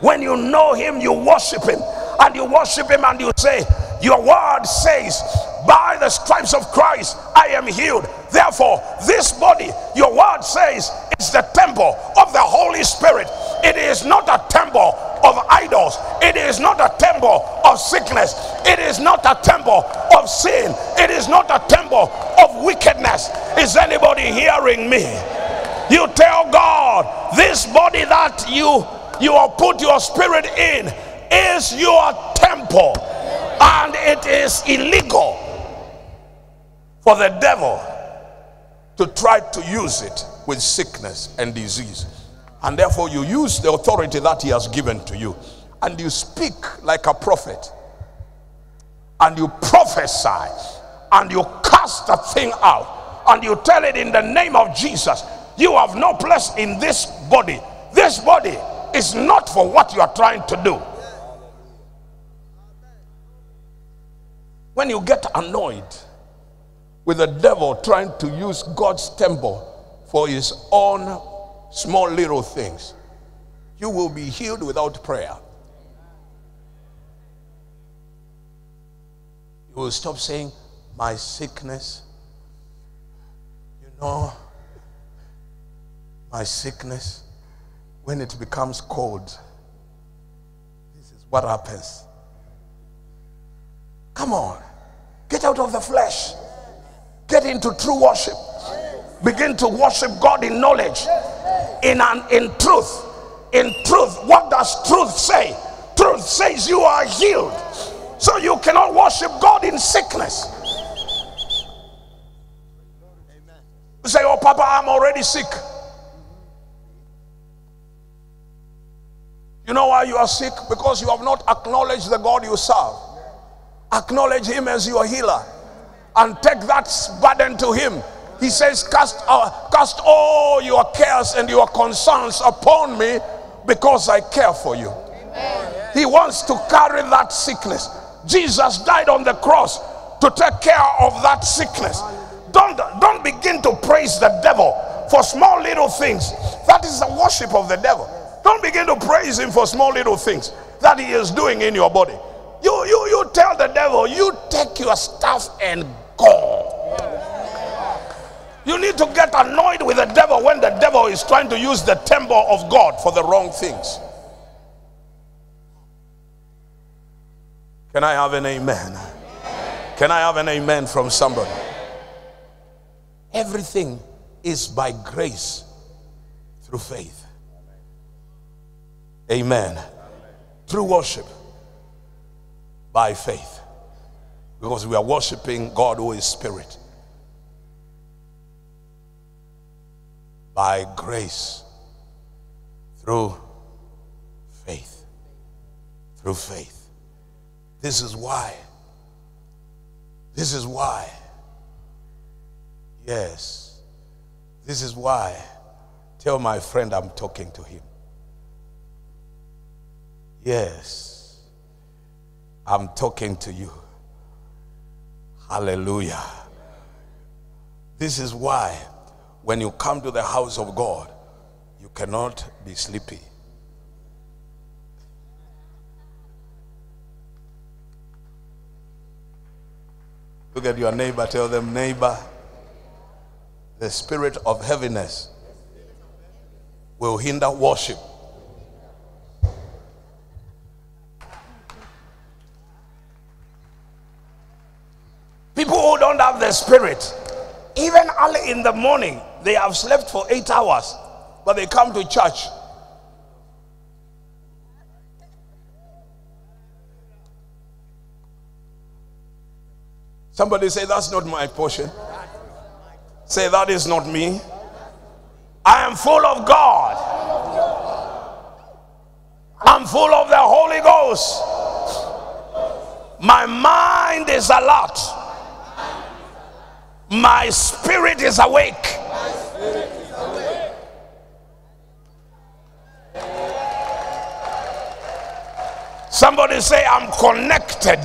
When you know him, you worship him, and you worship him, and you say, Your word says, By the stripes of Christ, I am healed. Therefore, this body, your word says, is the temple of the Holy Spirit. It is not a temple of idols. It is not a temple of sickness. It is not a temple of sin. It is not a temple of wickedness. Is anybody hearing me? You tell God, this body that you you have put your spirit in is your temple, and it is illegal for the devil to try to use it with sickness and disease. And therefore, you use the authority that He has given to you, and you speak like a prophet, and you prophesy, and you cast a thing out, and you tell it in the name of Jesus. You have no place in this body. This body is not for what you are trying to do. When you get annoyed with the devil trying to use God's temple for his own small little things, you will be healed without prayer. You will stop saying, My sickness, you know, my sickness, when it becomes cold, this is what happens. Come on, get out of the flesh, get into true worship. Begin to worship God in knowledge, in an, in truth. In truth, what does truth say? Truth says you are healed, so you cannot worship God in sickness. You say, "Oh, Papa, I'm already sick." You know why you are sick? Because you have not acknowledged the God you serve. Acknowledge Him as your healer and take that burden to Him. He says, Cast, uh, cast all your cares and your concerns upon me because I care for you. Amen. He wants to carry that sickness. Jesus died on the cross to take care of that sickness. Don't, don't begin to praise the devil for small little things. That is the worship of the devil. Don't begin to praise him for small little things that he is doing in your body. You, you, you tell the devil, you take your stuff and go. You need to get annoyed with the devil when the devil is trying to use the temple of God for the wrong things. Can I have an amen? Can I have an amen from somebody? Everything is by grace through faith. Amen. Through worship by faith. Because we are worshiping God who is spirit. By grace through faith. Through faith. This is why. This is why. Yes. This is why. Tell my friend I'm talking to him. Yes. I'm talking to you. Hallelujah. This is why when you come to the house of God, you cannot be sleepy. Look at your neighbor, tell them, neighbor, the spirit of heaviness will hinder worship. People who don't have the spirit Even early in the morning, they have slept for eight hours, but they come to church. Somebody say, That's not my portion. Say, That is not me. I am full of God. I'm full of the Holy Ghost. My mind is alert. My spirit is awake. Somebody say, I'm connected.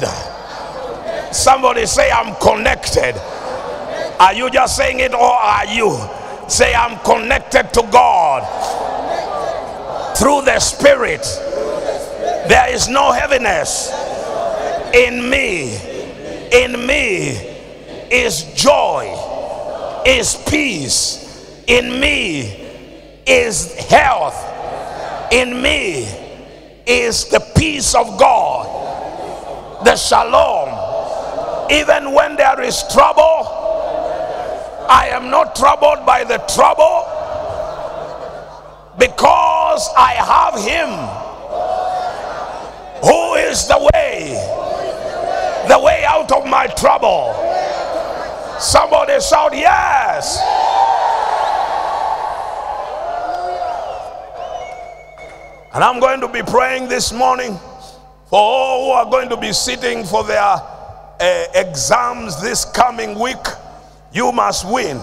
Somebody say, I'm connected. Are you just saying it or are you? Say, I'm connected to God through the Spirit. There is no heaviness in me. In me is joy, is peace. In me is health. In me is the peace of God, the shalom. Even when there is trouble, I am not troubled by the trouble because I have Him who is the way, the way out of my trouble. Somebody shout, Yes. And I'm going to be praying this morning for all who are going to be sitting for their uh, exams this coming week. You must win.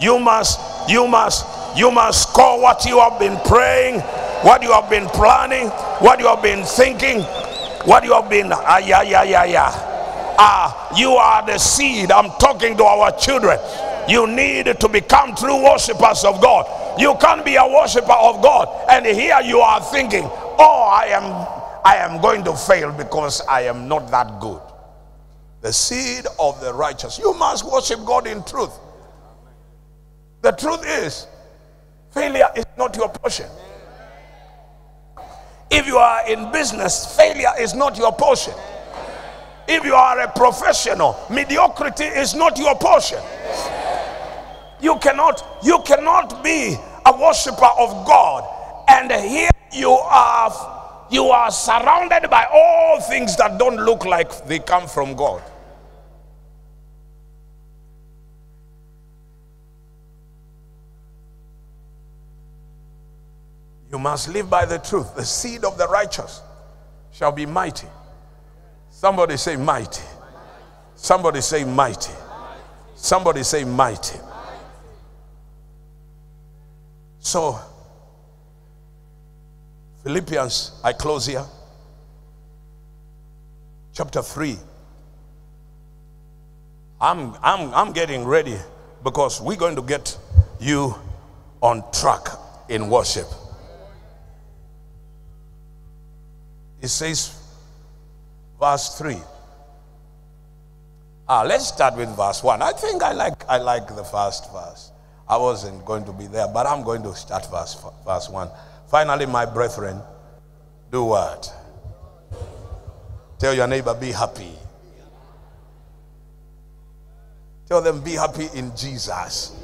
You must, you must, you must score what you have been praying, what you have been planning, what you have been thinking, what you have been. Ah, yeah, yeah, yeah, yeah. Ah, you are the seed. I'm talking to our children. You need to become true worshippers of God. You can't be a worshiper of God, and here you are thinking, "Oh, I am, I am going to fail because I am not that good." The seed of the righteous. You must worship God in truth. The truth is, failure is not your portion. If you are in business, failure is not your portion. If you are a professional, mediocrity is not your portion. You cannot, you cannot be a worshiper of God, and here you are, you are surrounded by all things that don't look like they come from God. You must live by the truth. The seed of the righteous shall be mighty. Somebody say mighty. Somebody say mighty. Somebody say mighty. So, Philippians, I close here. Chapter 3. I'm, I'm, I'm getting ready because we're going to get you on track in worship. It says, verse 3. Ah, let's start with verse 1. I think I like, I like the first verse. I wasn't going to be there, but I'm going to start verse, verse 1. Finally, my brethren, do what? Tell your neighbor, be happy. Tell them, be happy in Jesus.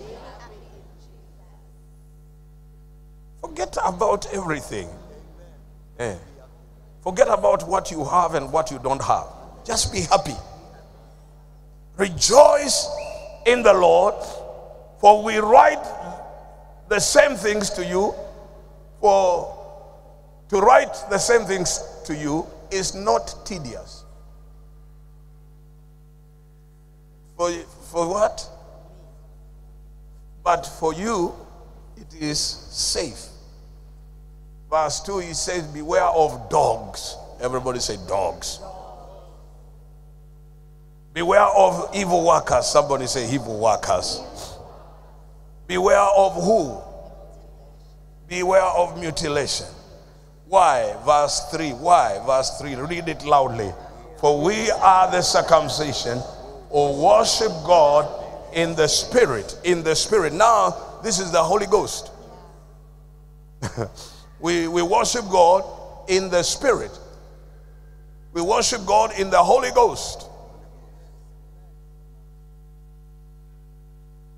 Forget about everything. Eh. Forget about what you have and what you don't have. Just be happy. Rejoice in the Lord, for we write the same things to you. For to write the same things to you is not tedious. For, for what? But for you, it is safe. Verse 2, he says, Beware of dogs. Everybody say dogs. Beware of evil workers. Somebody say evil workers. Beware of who? Beware of mutilation. Why? Verse 3. Why? Verse 3. Read it loudly. For we are the circumcision or worship God in the spirit. In the spirit. Now, this is the Holy Ghost. we, we worship God in the spirit. We worship God in the Holy Ghost.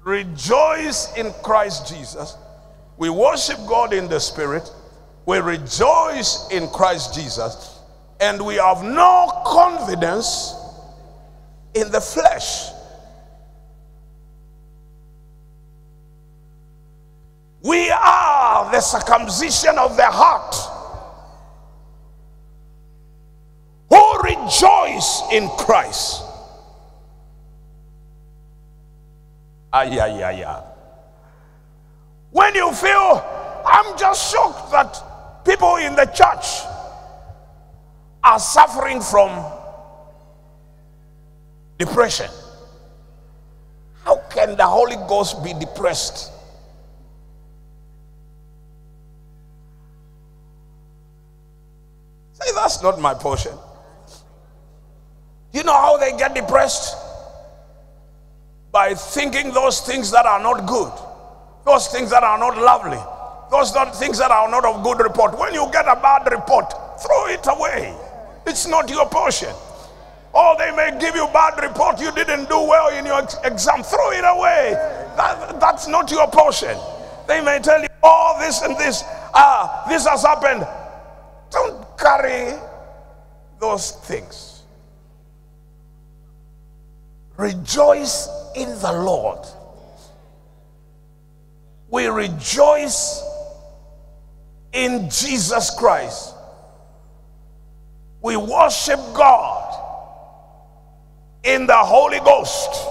rejoice in Christ Jesus. We worship God in the Spirit. We rejoice in Christ Jesus. And we have no confidence in the flesh. We are the circumcision of the heart who rejoice in Christ. Ay, ay, ay, ay. When you feel, I'm just shocked that people in the church are suffering from depression. How can the Holy Ghost be depressed? Say, that's not my portion. You know how they get depressed? By thinking those things that are not good, those things that are not lovely, those not things that are not of good report. When you get a bad report, throw it away. It's not your portion. Or they may give you bad report, you didn't do well in your exam, throw it away. That, that's not your portion. They may tell you, oh, this and this, ah, this has happened. Don't carry those things. Rejoice in the Lord. We rejoice in Jesus Christ. We worship God in the Holy Ghost.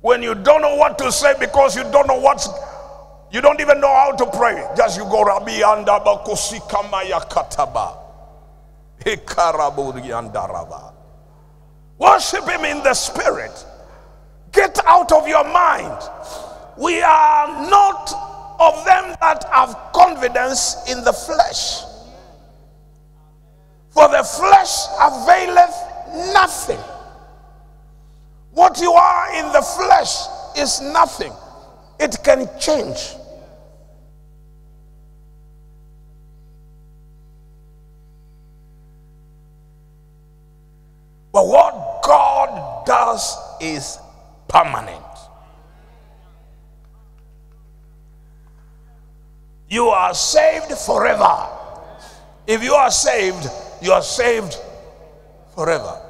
When you don't know what to say because you don't know what's you don't even know how to pray. Just you go Rabbi anda bakosi kamaya kataba. Worship him in the spirit. Get out of your mind. We are not of them that have confidence in the flesh. For the flesh availeth nothing. What you are in the flesh is nothing. It can change. But what God does is permanent. You are saved forever. If you are saved, you are saved forever.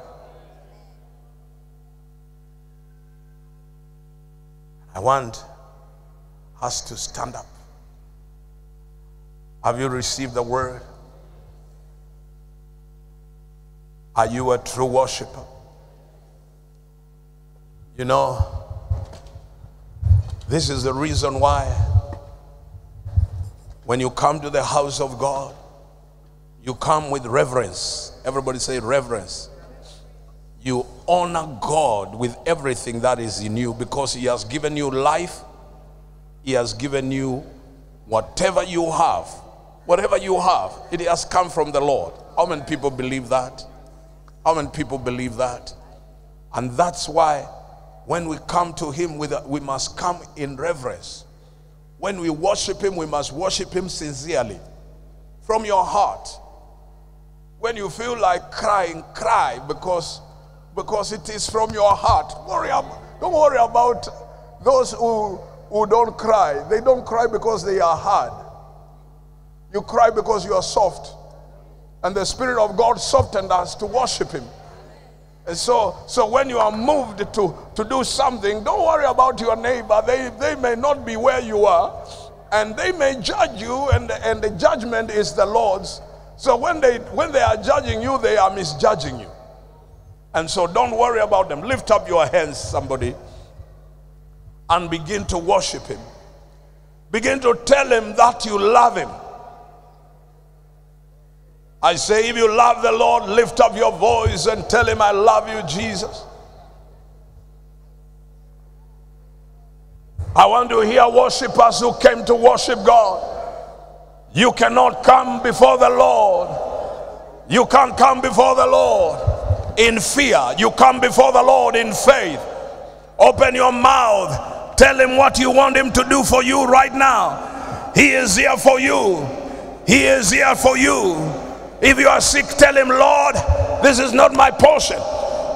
I want us to stand up. Have you received the word? Are you a true worshiper? You know, this is the reason why when you come to the house of God, you come with reverence. Everybody say reverence. You honor God with everything that is in you because He has given you life, He has given you whatever you have. Whatever you have, it has come from the Lord. How many people believe that? How many people believe that? And that's why when we come to Him, with we must come in reverence. When we worship Him, we must worship Him sincerely from your heart. When you feel like crying, cry because, because it is from your heart. Worry ab- don't worry about those who, who don't cry. They don't cry because they are hard. You cry because you are soft. And the Spirit of God softened us to worship Him. And so, so when you are moved to, to do something, don't worry about your neighbor. They, they may not be where you are, and they may judge you, and, and the judgment is the Lord's. So when they when they are judging you, they are misjudging you. And so don't worry about them. Lift up your hands, somebody, and begin to worship Him. Begin to tell Him that you love Him. I say, if you love the Lord, lift up your voice and tell Him, I love you, Jesus. I want to hear worshipers who came to worship God. You cannot come before the Lord. You can't come before the Lord in fear. You come before the Lord in faith. Open your mouth. Tell Him what you want Him to do for you right now. He is here for you. He is here for you. If you are sick, tell him, Lord, this is not my portion.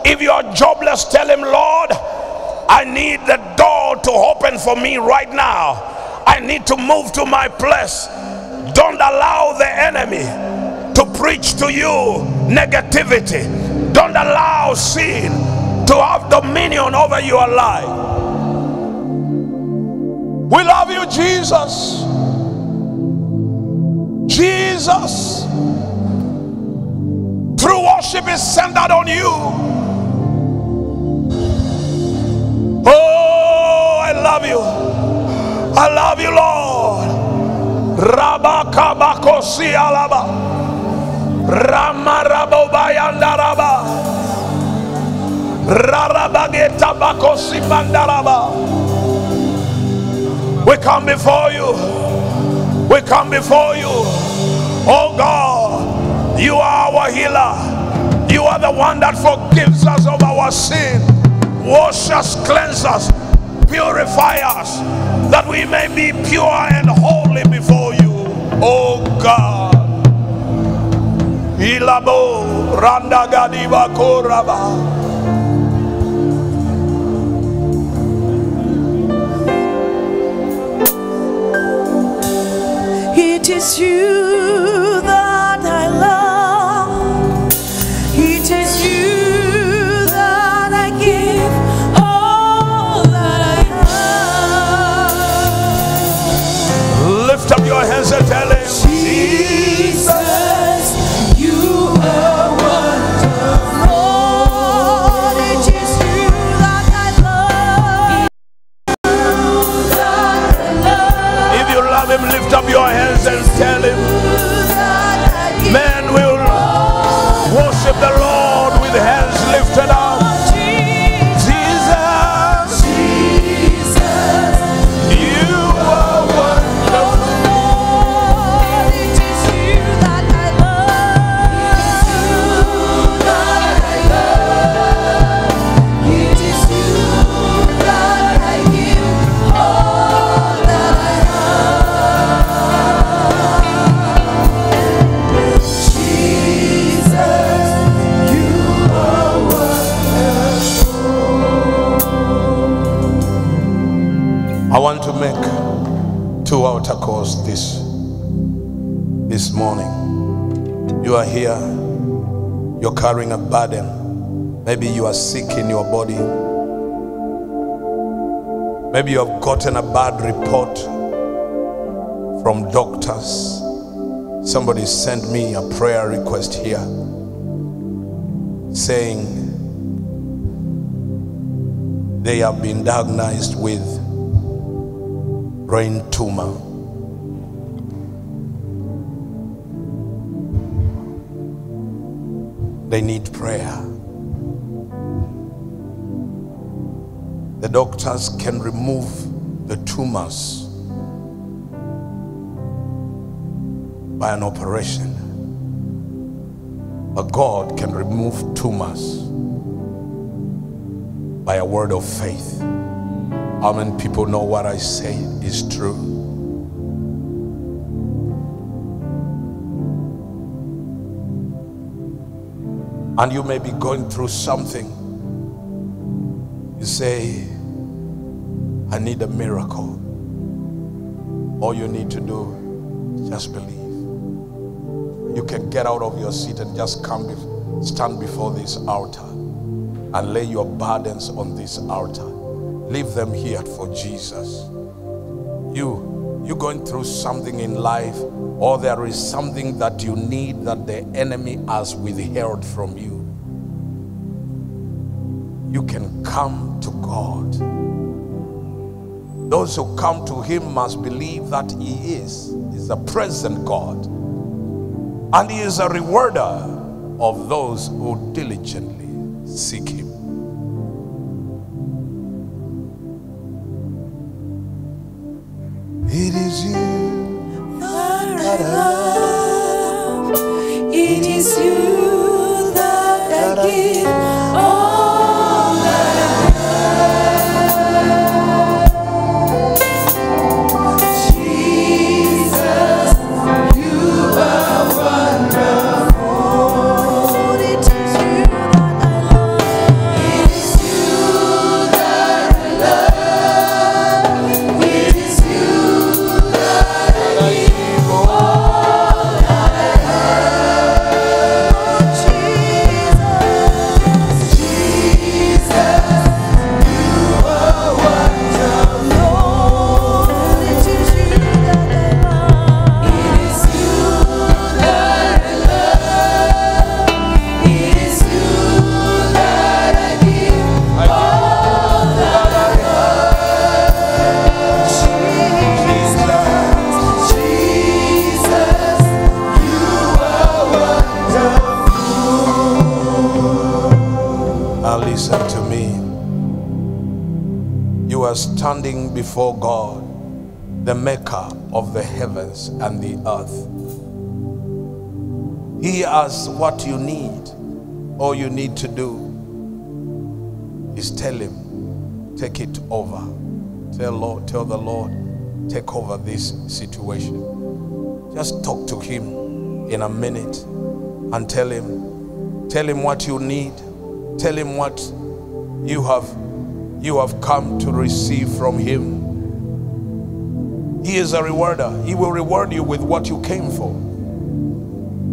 If you are jobless, tell him, Lord, I need the door to open for me right now. I need to move to my place. Don't allow the enemy to preach to you negativity. Don't allow sin to have dominion over your life. We love you, Jesus. Jesus. True worship is centered on you. Oh, I love you. I love you, Lord. Rabakabakosi alaba. Ramarabobayandaraba. Rarabageta bakosi bandaraba. We come before you. We come before you. Oh God, you are our healer. You are the one that forgives us of our sin. Wash us, cleanse us, purify us, that we may be pure and holy before you. Oh God. Ilabo randagadiba koraba. Is you that I love. It is you that I give all I have. Lift up your hands and tell Maybe you have gotten a bad report from doctors. Somebody sent me a prayer request here saying they have been diagnosed with brain tumor. They need prayer. The doctors can remove the tumors by an operation. But God can remove tumors by a word of faith. How many people know what I say is true? And you may be going through something. You say, I need a miracle. All you need to do just believe. You can get out of your seat and just come, bef- stand before this altar and lay your burdens on this altar. Leave them here for Jesus. You, you're going through something in life, or there is something that you need that the enemy has withheld from you. You can come Those who come to Him must believe that He is, is a present God, and He is a rewarder of those who diligently seek Him. Before God, the maker of the heavens and the earth. He has what you need. All you need to do is tell him, take it over. Tell Lord, tell the Lord, take over this situation. Just talk to him in a minute and tell him, tell him what you need. Tell him what you have you have come to receive from him. He is a rewarder. He will reward you with what you came for.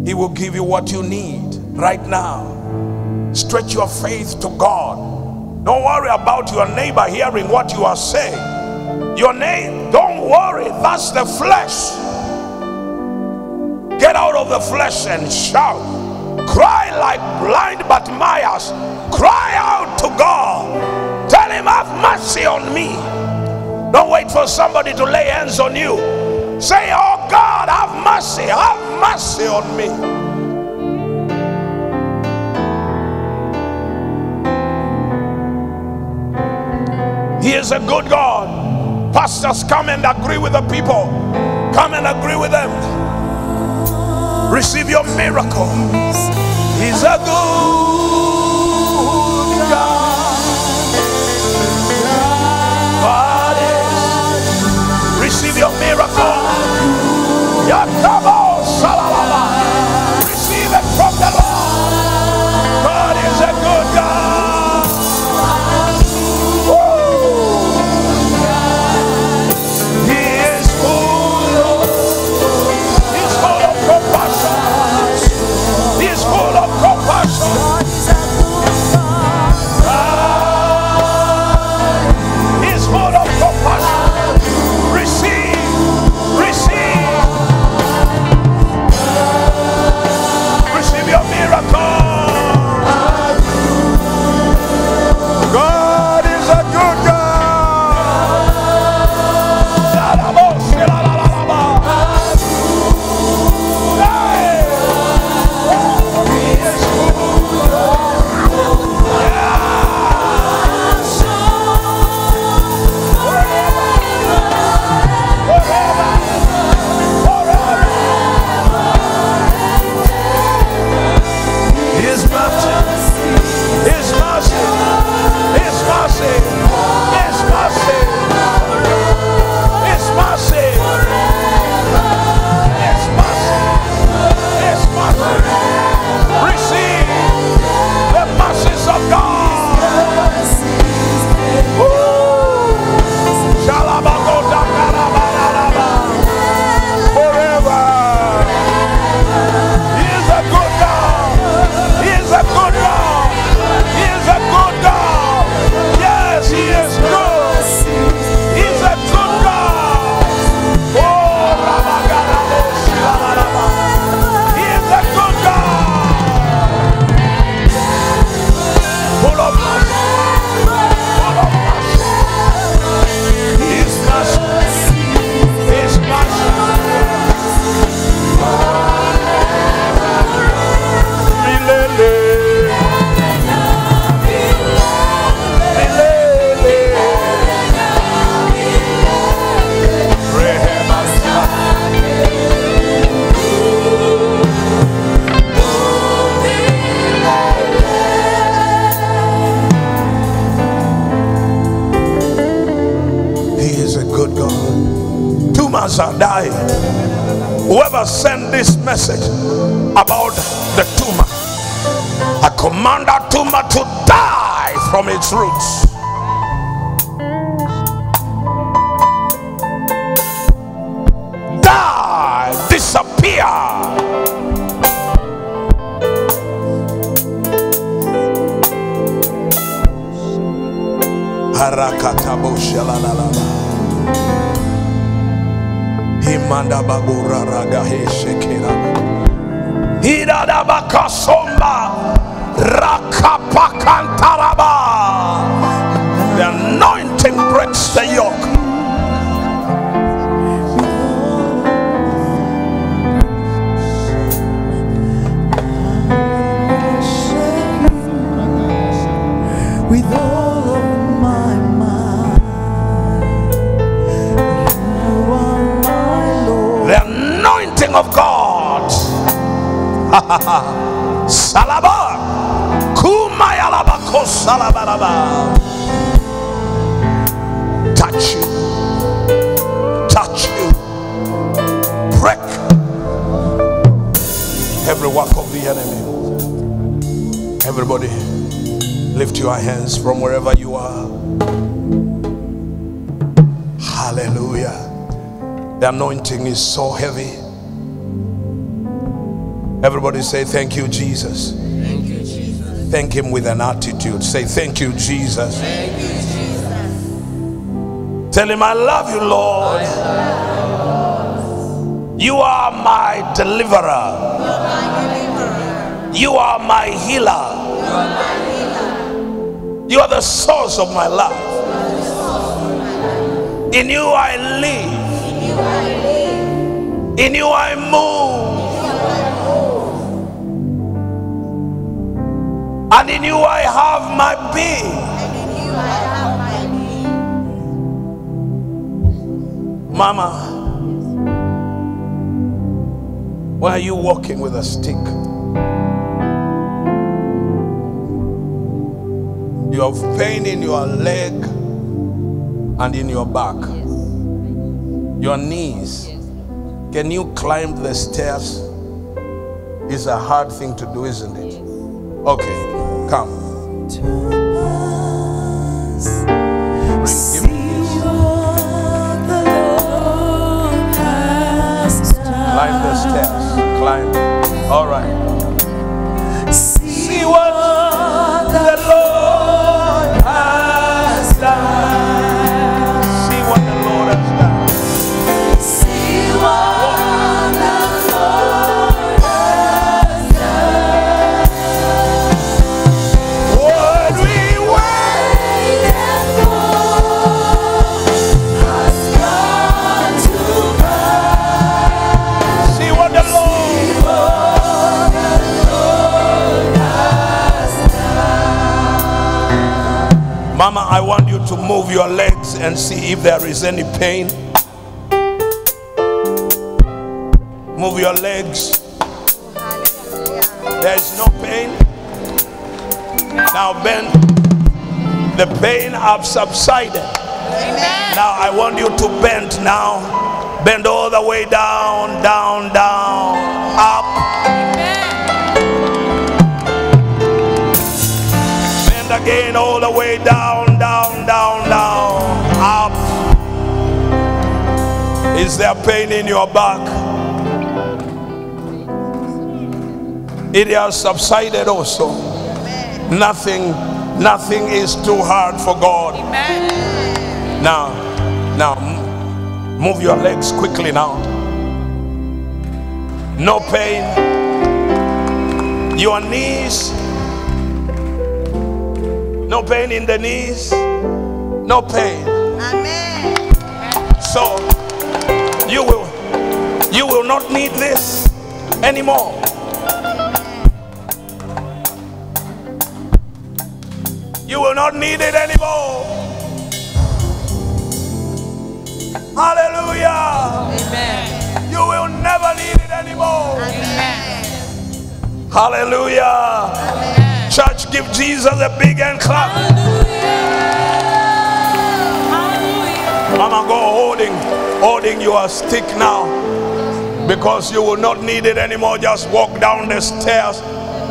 He will give you what you need right now. Stretch your faith to God. Don't worry about your neighbor hearing what you are saying. Your name, don't worry, that's the flesh. Get out of the flesh and shout. Cry like blind Bartimaeus. Cry out to God. Him, Have mercy on me. Don't wait for somebody to lay hands on you. Say, Oh God, have mercy, have mercy on me. He is a good God. Pastors, come and agree with the people. Come and agree with them. Receive your miracle. He's a good your miracle. Yakabo salalala. Tumors are. Whoever sent this message about the tumor, I command that tumor to die from its roots. Die, disappear. Harakatabo shalalalala. Himanda bagura raga he shekera. Hidada bakasomba rakapakantaraba. Salaba. Kumayalabako salabalaba. Touch you. Touch you. Break every work of the enemy. Everybody, lift your hands from wherever you are. Hallelujah. The anointing is so heavy. Everybody say, Thank you, Jesus. Thank you, Jesus. Thank Him with an attitude. Say, Thank you, Jesus. Thank you, Jesus. Tell Him, I love you, Lord. You are my deliverer. You are my healer. You are the source of my life. In you I live. In you I move. And in you I have my being. Mama, why are you walking with a stick? You have pain in your leg and in your back, your knees. Can you climb the stairs? It's a hard thing to do, isn't it? Okay, come. Bring, this. Climb the stairs. Climb. All right. Move your legs and see if there is any pain. Move your legs. There is no pain. Now bend. The pain have subsided. Now I want you to bend now. Bend all the way down, down, down, up. Bend again all the way down, Is there pain in your back? It has subsided also. Nothing, nothing is too hard for God. Now, now, move your legs quickly now. No pain. Your knees. No pain in the knees. No pain. So, you will not need this anymore. You will not need it anymore. Hallelujah. Amen. You will never need it anymore. Amen. Hallelujah. Church, give Jesus a big hand clap. Hallelujah. Mama, go holding, holding your stick now. Because you will not need it anymore. Just walk down the stairs,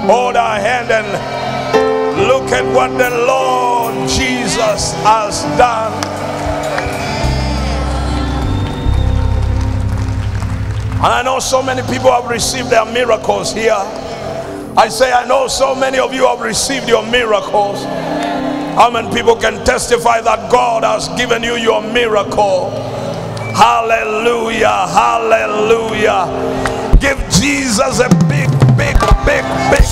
hold our hand, and look at what the Lord Jesus has done. And I know so many people have received their miracles here. I say, I know so many of you have received your miracles. How many people can testify that God has given you your miracle? Hallelujah, hallelujah. Give Jesus a big, big, big, big, big.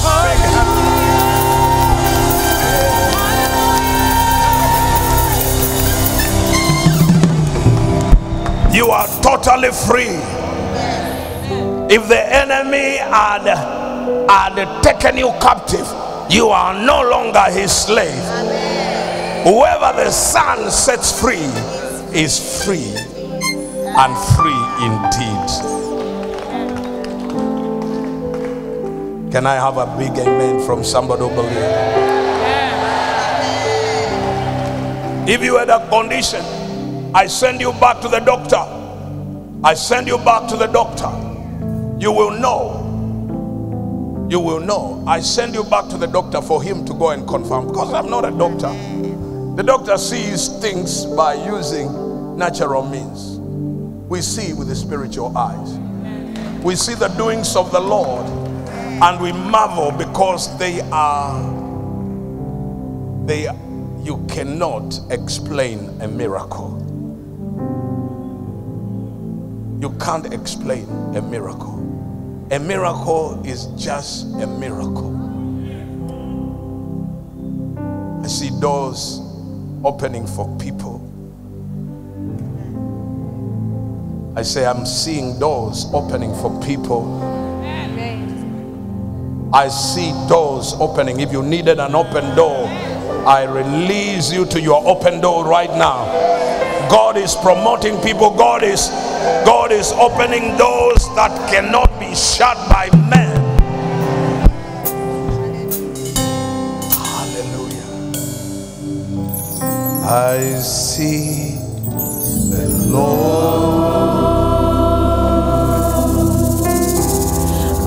You are totally free. If the enemy had, had taken you captive, you are no longer his slave. Whoever the Son sets free is free and free indeed. Can I have a big amen from somebody who believes? If you had a condition, I send you back to the doctor. I send you back to the doctor. You will know. You will know. I send you back to the doctor for him to go and confirm because I'm not a doctor. The doctor sees things by using natural means. We see with the spiritual eyes. We see the doings of the Lord and we marvel because they are they you cannot explain a miracle. You can't explain a miracle. A miracle is just a miracle. I see doors opening for people. I say, I'm seeing doors opening for people. I see doors opening. If you needed an open door, I release you to your open door right now. God is promoting people. God is God is opening doors that cannot be shut by men. Hallelujah. I see the Lord.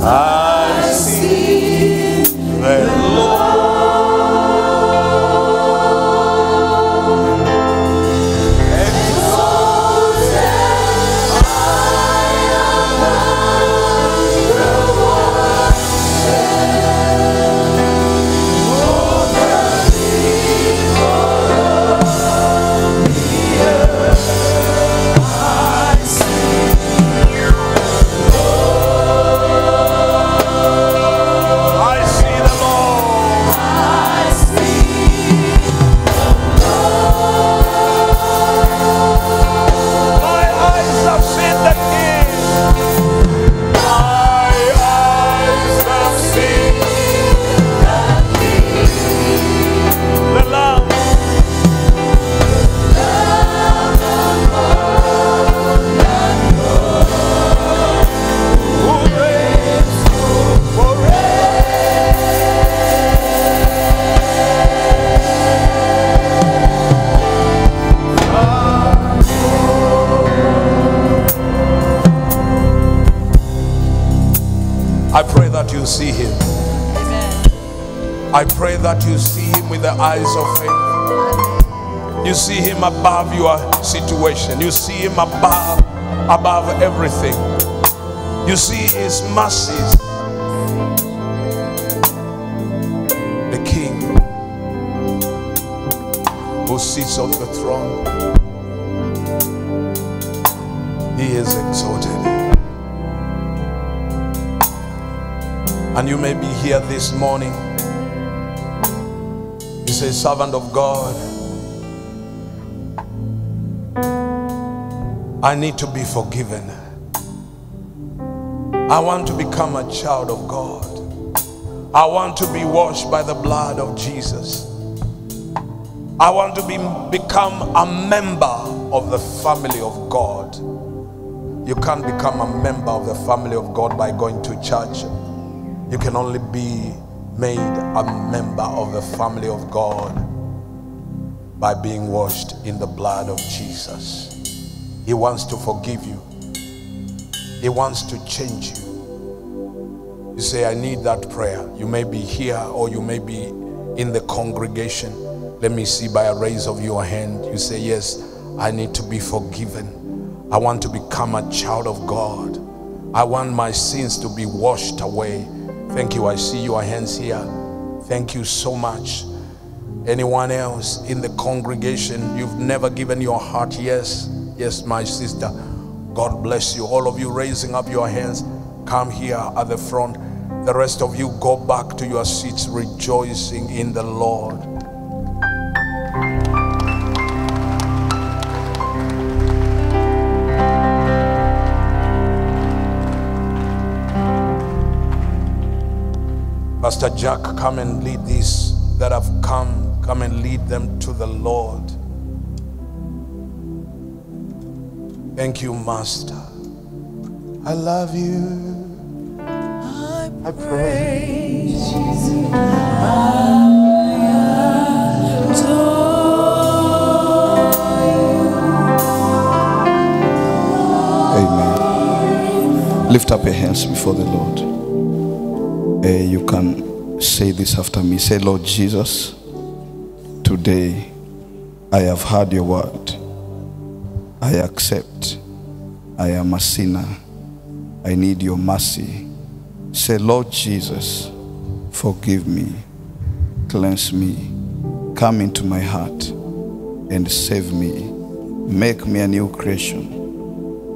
I see the You see him above your situation. You see him above above everything. You see his mercies. The king who sits on the throne. He is exalted. And you may be here this morning. You say, servant of God, I need to be forgiven. I want to become a child of God. I want to be washed by the blood of Jesus. I want to be, become a member of the family of God. You can't become a member of the family of God by going to church. You can only be made a member of the family of God by being washed in the blood of Jesus. He wants to forgive you, He wants to change you. You say, I need that prayer. You may be here or you may be in the congregation. Let me see by a raise of your hand. You say, Yes, I need to be forgiven. I want to become a child of God. I want my sins to be washed away. Thank you. I see your hands here. Thank you so much. Anyone else in the congregation, you've never given your heart? Yes, yes, my sister. God bless you. All of you raising up your hands, come here at the front. The rest of you go back to your seats rejoicing in the Lord. Pastor Jack, come and lead these that have come. Come and lead them to the Lord. Thank you, Master. I love you. I I pray. Amen. Lift up your hands before the Lord. Eh, you can say this after me. Say, Lord Jesus, today I have heard your word. I accept. I am a sinner. I need your mercy. Say, Lord Jesus, forgive me, cleanse me, come into my heart and save me. Make me a new creation.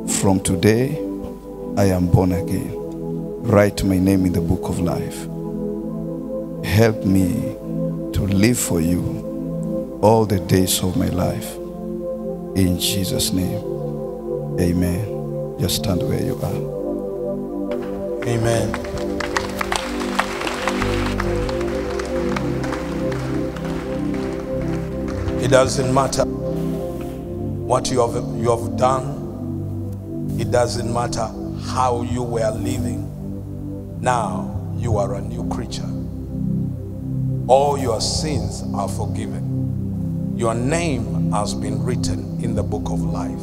From today, I am born again. Write my name in the book of life. Help me to live for you all the days of my life. In Jesus' name, amen. Just stand where you are. Amen. It doesn't matter what you have, you have done. It doesn't matter how you were living. Now you are a new creature. All your sins are forgiven. Your name has been written in the book of life.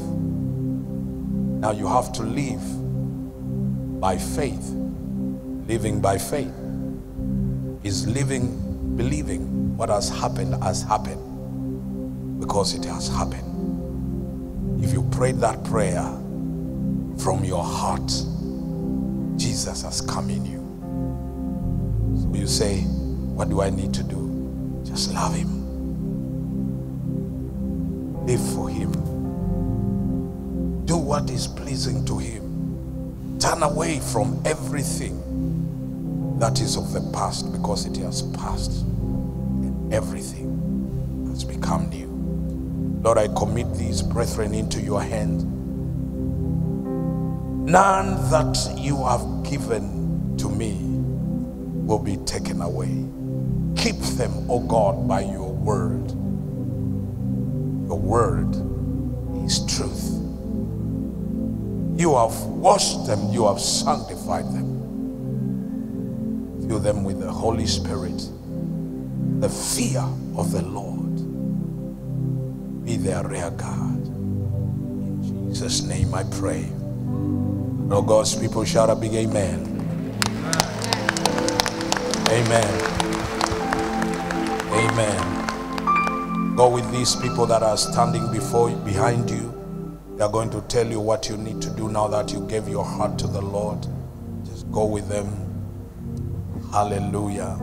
Now you have to live by faith. Living by faith is living, believing what has happened has happened because it has happened. If you prayed that prayer from your heart, Jesus has come in you. So you say, What do I need to do? Just love Him, live for Him, do what is pleasing to Him, turn away from everything that is of the past because it has passed and everything has become new. Lord, I commit these brethren into your hand. None that you have given to me will be taken away. Keep them, O God, by your word. Your word is truth. You have washed them, you have sanctified them. Fill them with the Holy Spirit, the fear of the Lord be their rear guard. In Jesus' name I pray. Lord God's people shout a big amen. Amen. Amen. Go with these people that are standing before behind you. They are going to tell you what you need to do now that you gave your heart to the Lord. Just go with them. Hallelujah.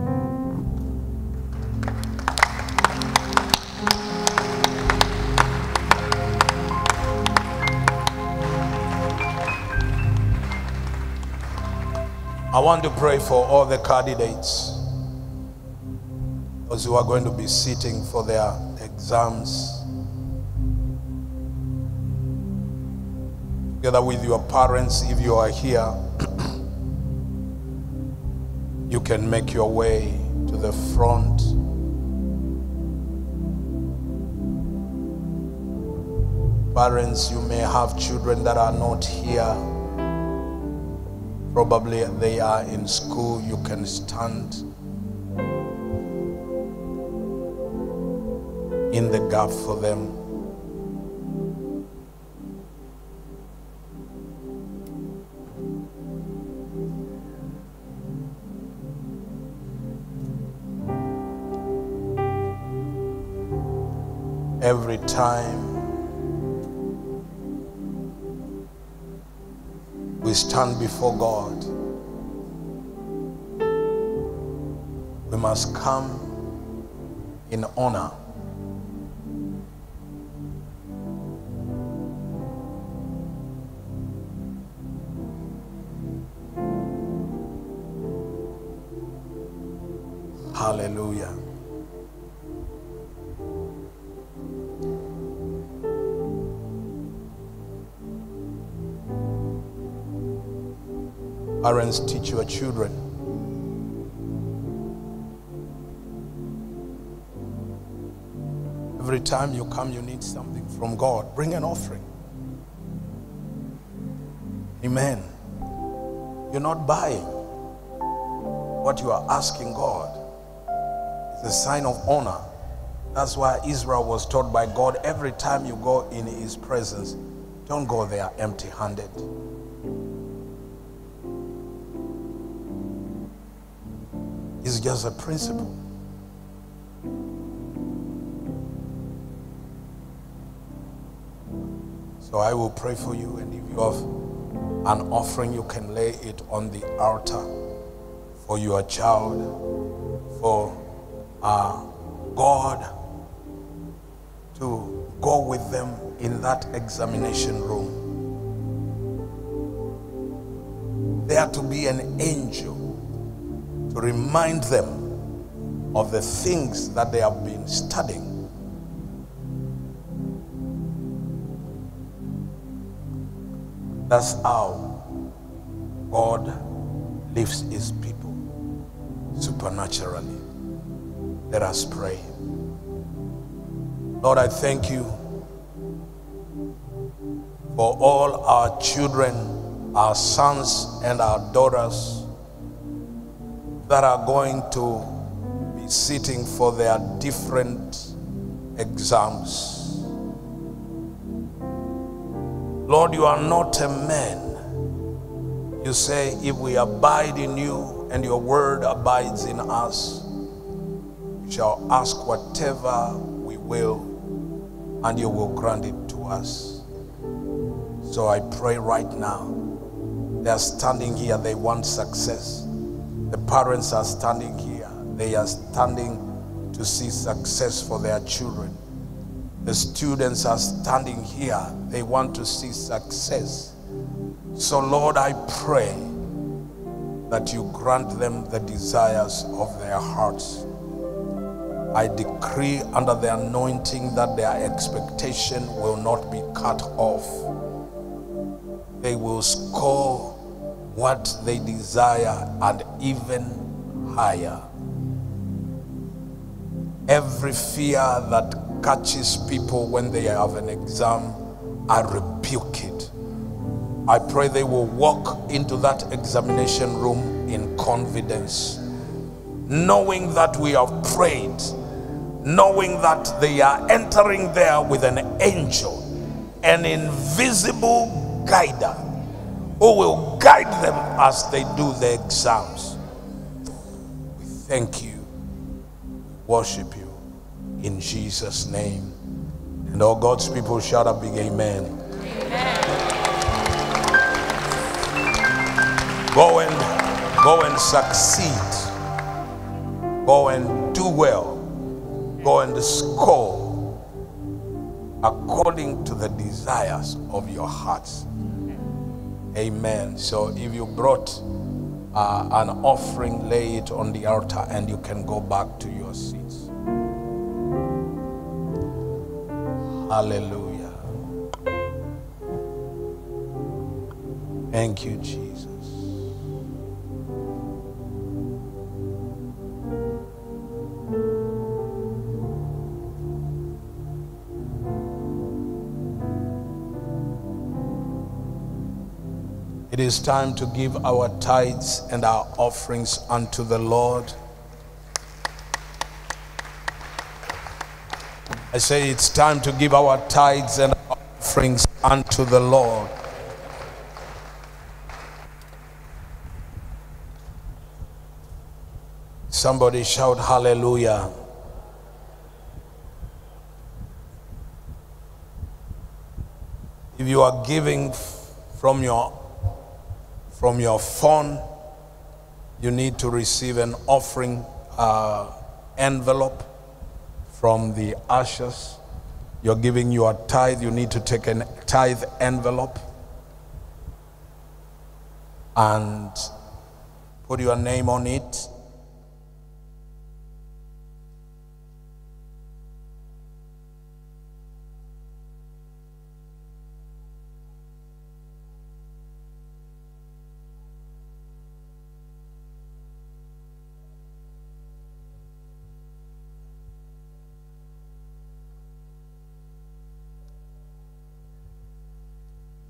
I want to pray for all the candidates, those who are going to be sitting for their exams, together with your parents, if you are here, you can make your way to the front. Parents, you may have children that are not here. Probably they are in school. You can stand in the gap for them. Every time we stand before God, we must come in honor. Parents, teach your children. Every time you come, you need something from God. Bring an offering. Amen. You're not buying, what you are asking God is a sign of honor. That's why Israel was taught by God every time you go in his presence, don't go there empty handed. Just a principle. So I will pray for you, and if you have an offering, you can lay it on the altar for your child, for uh, God to go with them in that examination room. There to be an angel to remind them of the things that they have been studying. That's how God lifts his people supernaturally. Let us pray. Lord, I thank you for all our children, our sons, and our daughters that are going to be sitting for their different exams. Lord, you are not a man. You say, if we abide in you and your word abides in us, we shall ask whatever we will, and you will grant it to us. So I pray right now. They are standing here, they want success. The parents are standing here, they are standing to see success for their children. The students are standing here. They want to see success. So, Lord, I pray that you grant them the desires of their hearts. I decree under the anointing that their expectation will not be cut off. They will score what they desire and even higher. Every fear that catches people when they have an exam, I rebuke it. I pray they will walk into that examination room in confidence, knowing that we have prayed, knowing that they are entering there with an angel, an invisible guider who will guide them as they do the exams. We thank you, worship you in Jesus' name. And all God's people shout a big amen. Go and go and succeed. Go and do well. Go and score according to the desires of your hearts. Amen. So if you brought uh, an offering, lay it on the altar and you can go back to your seats. Hallelujah. Thank you, Jesus. It is time to give our tithes and our offerings unto the Lord. I say it's time to give our tithes and offerings unto the Lord. Somebody shout hallelujah. If you are giving from your from your phone, you need to receive an offering uh, envelope from the ushers. You're giving your tithe, you need to take a tithe envelope and put your name on it.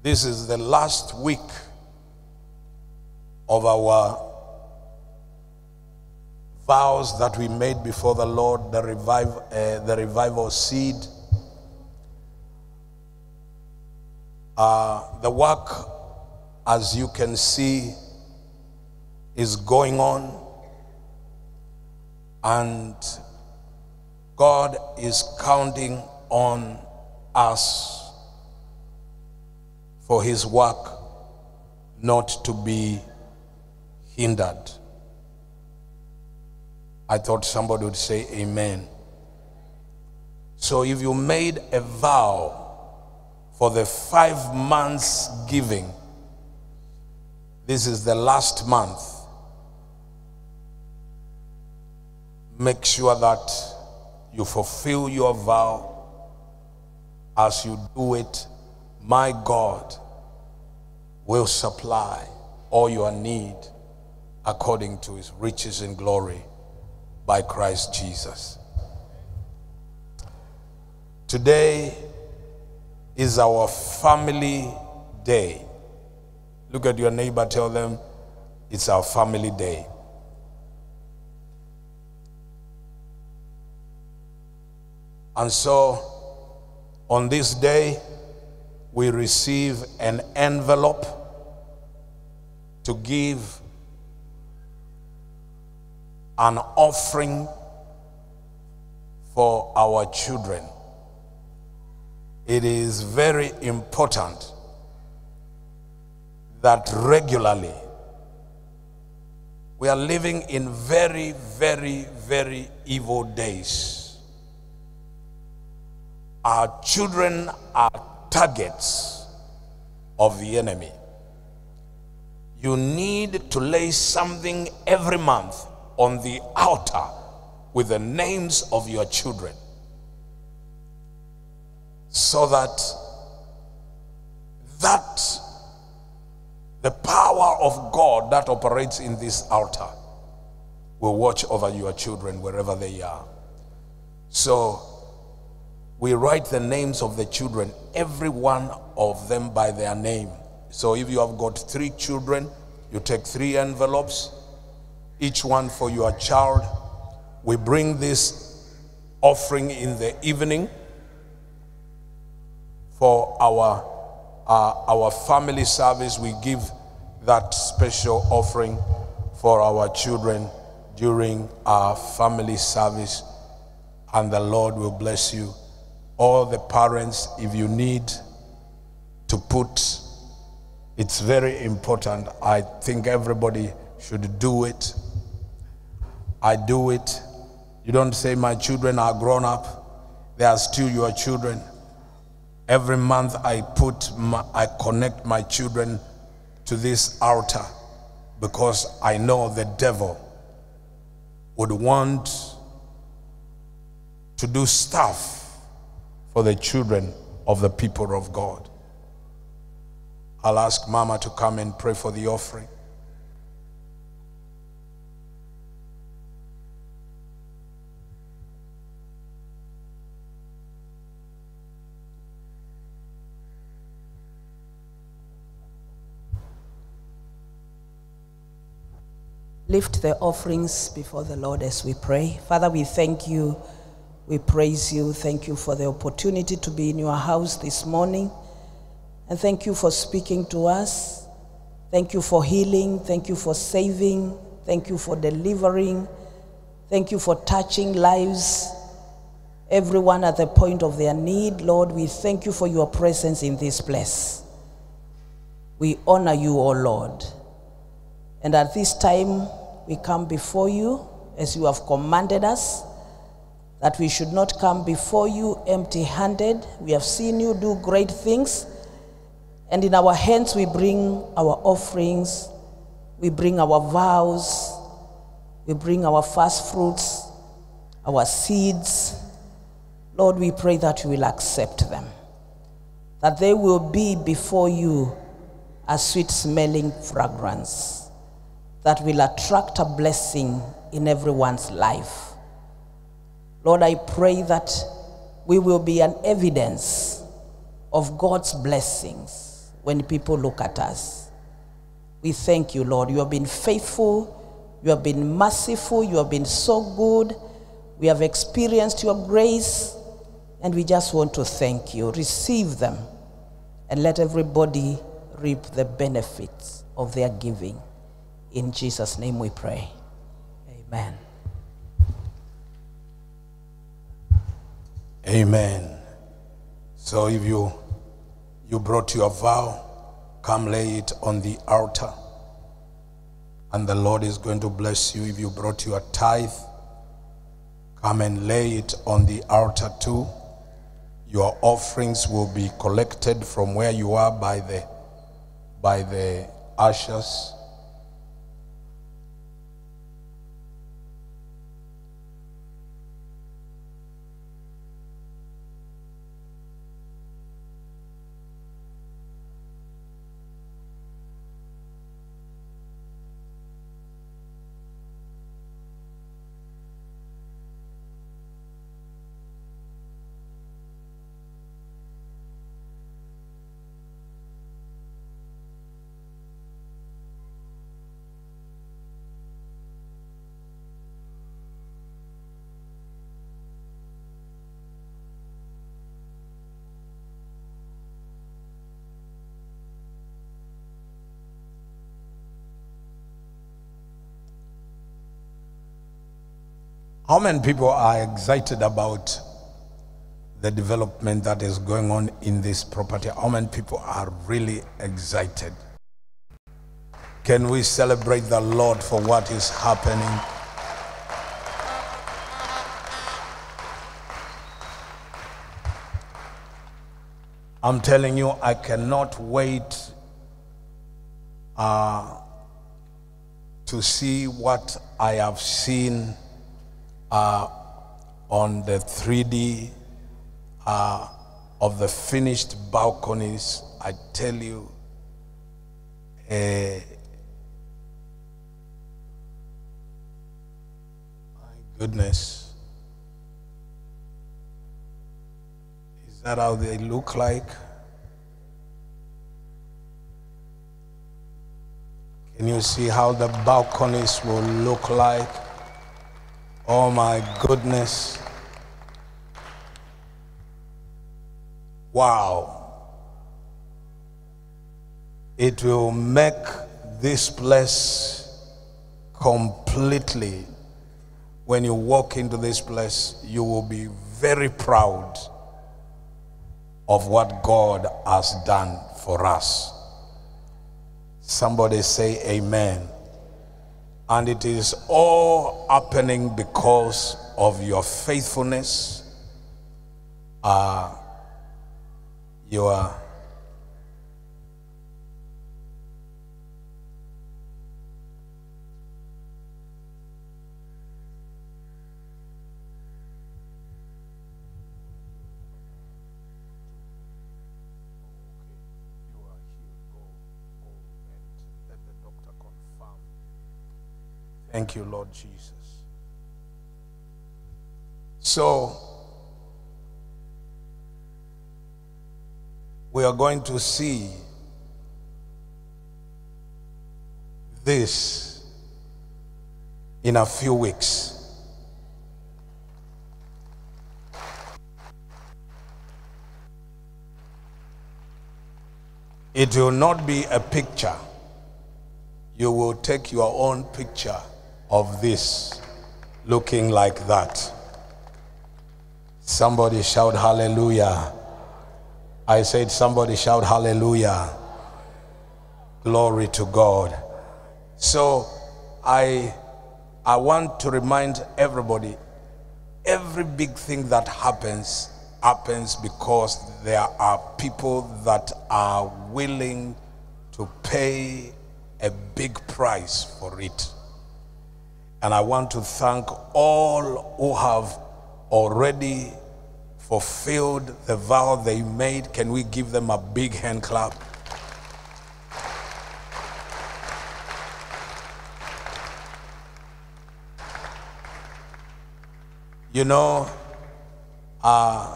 This is the last week of our vows that we made before the Lord, the, revive, uh, the revival seed. Uh, the work, as you can see, is going on. And God is counting on us for his work not to be hindered. I thought somebody would say amen. So if you made a vow for the five months giving, this is the last month. Make sure that you fulfill your vow as you do it. My God will supply all your need according to his riches in glory by Christ Jesus. Today is our family day. Look at your neighbor, tell them it's our family day. And so on this day, we receive an envelope to give an offering for our children. It is very important that regularly we are living in very, very, very evil days. Our children are targets of the enemy. You need to lay something every month on the altar with the names of your children so that that the power of God that operates in this altar will watch over your children wherever they are. So we write the names of the children, every one of them by their name. So if you have got three children, you take three envelopes, each one for your child. We bring this offering in the evening for our uh, our family service. We give that special offering for our children during our family service, and the Lord will bless you all the parents, if you need to put, it's very important. I think everybody should do it. I do it. You don't say, My children are grown up, they are still your children. Every month I put, my, I connect my children to this altar because I know the devil would want to do stuff for the children of the people of God. I'll ask Mama to come and pray for the offering. Lift the offerings before the Lord as we pray. Father, we thank you we praise you. Thank you for the opportunity to be in your house this morning. And thank you for speaking to us. Thank you for healing. Thank you for saving. Thank you for delivering. Thank you for touching lives. Everyone at the point of their need. Lord, we thank you for your presence in this place. We honor you, O Lord. And at this time, we come before you as you have commanded us that we should not come before you empty handed. We have seen you do great things. And in our hands, we bring our offerings, we bring our vows, we bring our first fruits, our seeds. Lord, we pray that you will accept them, that they will be before you a sweet smelling fragrance that will attract a blessing in everyone's life. Lord, I pray that we will be an evidence of God's blessings when people look at us. We thank you, Lord. You have been faithful You have been merciful. You have been so good. We have experienced your grace, and we just want to thank you. Receive them, and let everybody reap the benefits of their giving. In Jesus' name we pray. Amen. Amen. So if you you brought your vow, come lay it on the altar. And the Lord is going to bless you. If you brought your tithe, come and lay it on the altar too. Your offerings will be collected from where you are by the by the ushers. How many people are excited about the development that is going on in this property? How many people are really excited? Can we celebrate the Lord for what is happening? I'm telling you, I cannot wait uh, to see what I have seen uh, on the 3D uh, of the finished balconies. I tell you, eh, my goodness. Is that how they look like? Can you see how the balconies will look like? Oh my goodness. Wow. It will make this place completely. When you walk into this place, you will be very proud of what God has done for us. Somebody say, Amen. And it is all happening because of your faithfulness, uh, your Thank you, Lord Jesus. So, we are going to see this in a few weeks. It will not be a picture. You will take your own picture of this looking like that. Somebody shout hallelujah. I said, somebody shout hallelujah. Glory to God. So I I want to remind everybody every big thing that happens happens because there are people that are willing to pay a big price for it. And I want to thank all who have already fulfilled the vow they made. Can we give them a big hand clap? You know, uh,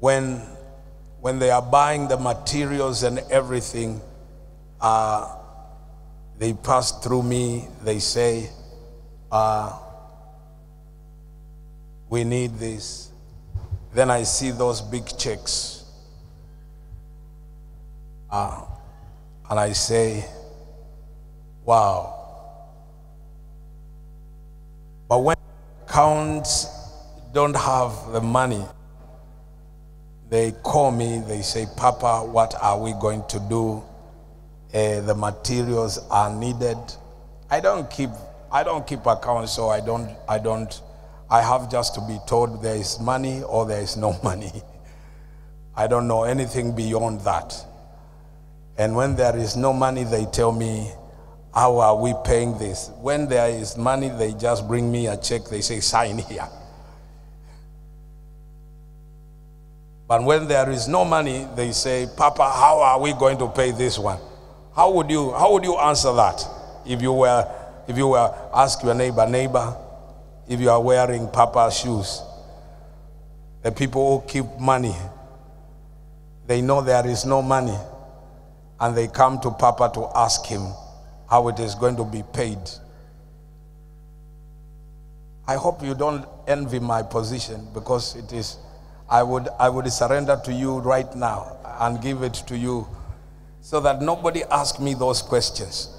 when when they are buying the materials and everything, uh, They pass through me, they say, uh, we need this. Then I see those big checks. Uh, and I say, wow. But when accounts don't have the money, they call me, they say, Papa, what are we going to do? Uh, the materials are needed. I don't keep I don't keep accounts, so I don't I don't I have just to be told there is money or there is no money. I don't know anything beyond that. And when there is no money, they tell me, How are we paying this? When there is money, they just bring me a check, they say, Sign here. But when there is no money, they say, Papa, how are we going to pay this one? How would you how would you answer that if you were if you were ask your neighbor, neighbor, if you are wearing Papa's shoes? The people who keep money, they know there is no money, and they come to Papa to ask him how it is going to be paid. I hope you don't envy my position because it is I would I would surrender to you right now and give it to you so that nobody asks me those questions.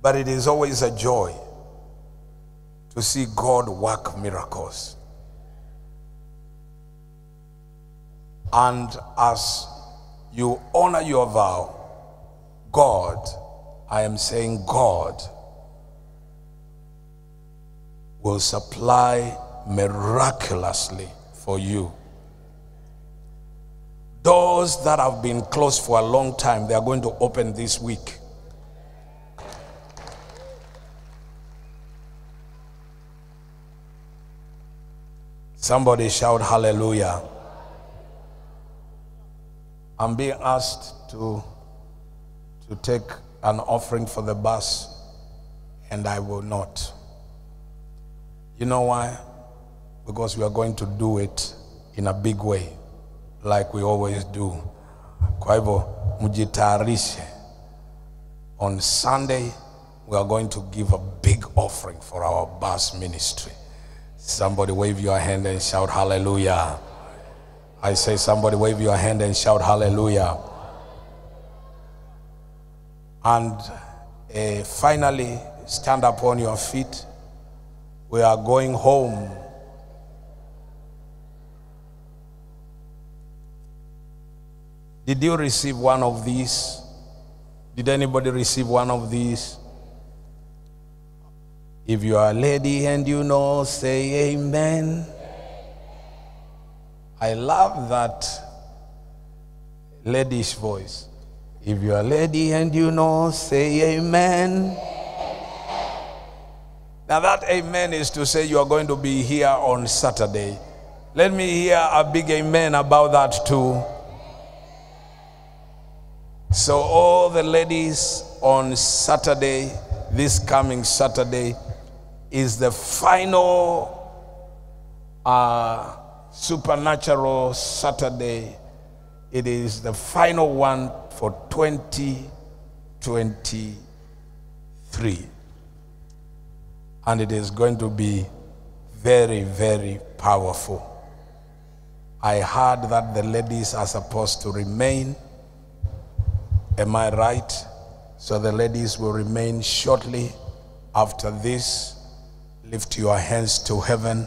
But it is always a joy to see God work miracles. And as you honor your vow, God, I am saying God, will supply miraculously for you. Doors that have been closed for a long time, they are going to open this week. Somebody shout hallelujah. I'm being asked to, to take an offering for the bus, and I will not. You know why? Because we are going to do it in a big way, like we always do. Kwa hivyo mjitayarishe. On Sunday, we are going to give a big offering for our bus ministry. Somebody wave your hand and shout hallelujah. I say, somebody wave your hand and shout hallelujah. And uh, finally, stand up on your feet. We are going home. Did you receive one of these? Did anybody receive one of these? If you are a lady and you know, say amen. I love that lady's voice. If you're a lady and you know, say amen. Now, that amen is to say you are going to be here on Saturday. Let me hear a big amen about that too. So, all the ladies on Saturday, this coming Saturday, is the final uh, supernatural Saturday. It is the final one for 2023. And it is going to be very, very powerful. I heard that the ladies are supposed to remain. Am I right? So the ladies will remain shortly after this. Lift your hands to heaven.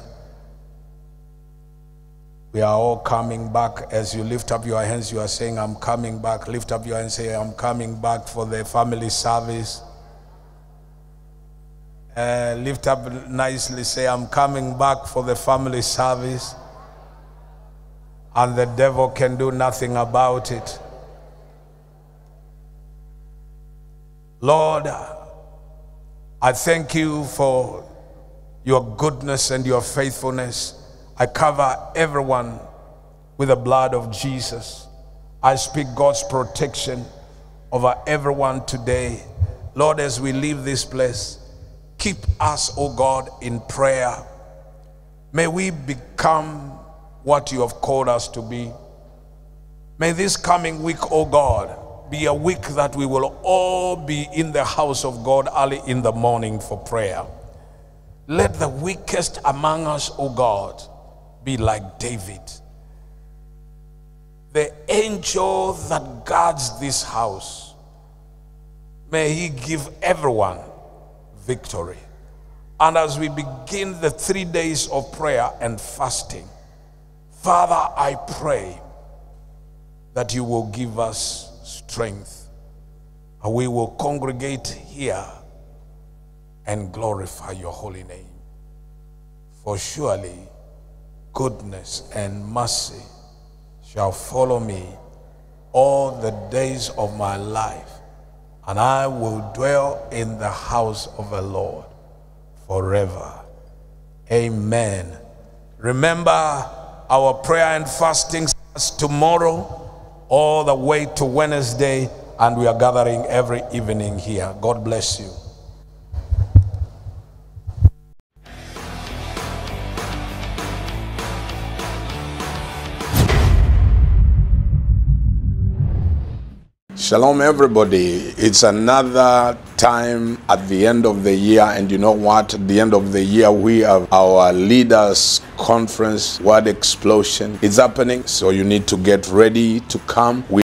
We are all coming back. As you lift up your hands, you are saying, I'm coming back. Lift up your hands, say, I'm coming back for the family service. Uh, lift up nicely, say, I'm coming back for the family service. And the devil can do nothing about it. Lord, I thank you for your goodness and your faithfulness. I cover everyone with the blood of Jesus. I speak God's protection over everyone today. Lord, as we leave this place, keep us, O God, in prayer. May we become what you have called us to be. May this coming week, oh God, be a week that we will all be in the house of God early in the morning for prayer. Let the weakest among us, O God, be like David. The angel that guards this house, may he give everyone victory. And as we begin the three days of prayer and fasting, Father, I pray that you will give us strength. And we will congregate here and glorify your holy name. For surely goodness and mercy shall follow me all the days of my life, and I will dwell in the house of the Lord forever. Amen. Remember, our prayer and fasting starts tomorrow all the way to Wednesday, and we are gathering every evening here. God bless you. Shalom, everybody. It's another time at the end of the year, and you know what? At the end of the year, we have our leaders' conference, Word Explosion. It's happening, so you need to get ready to come. We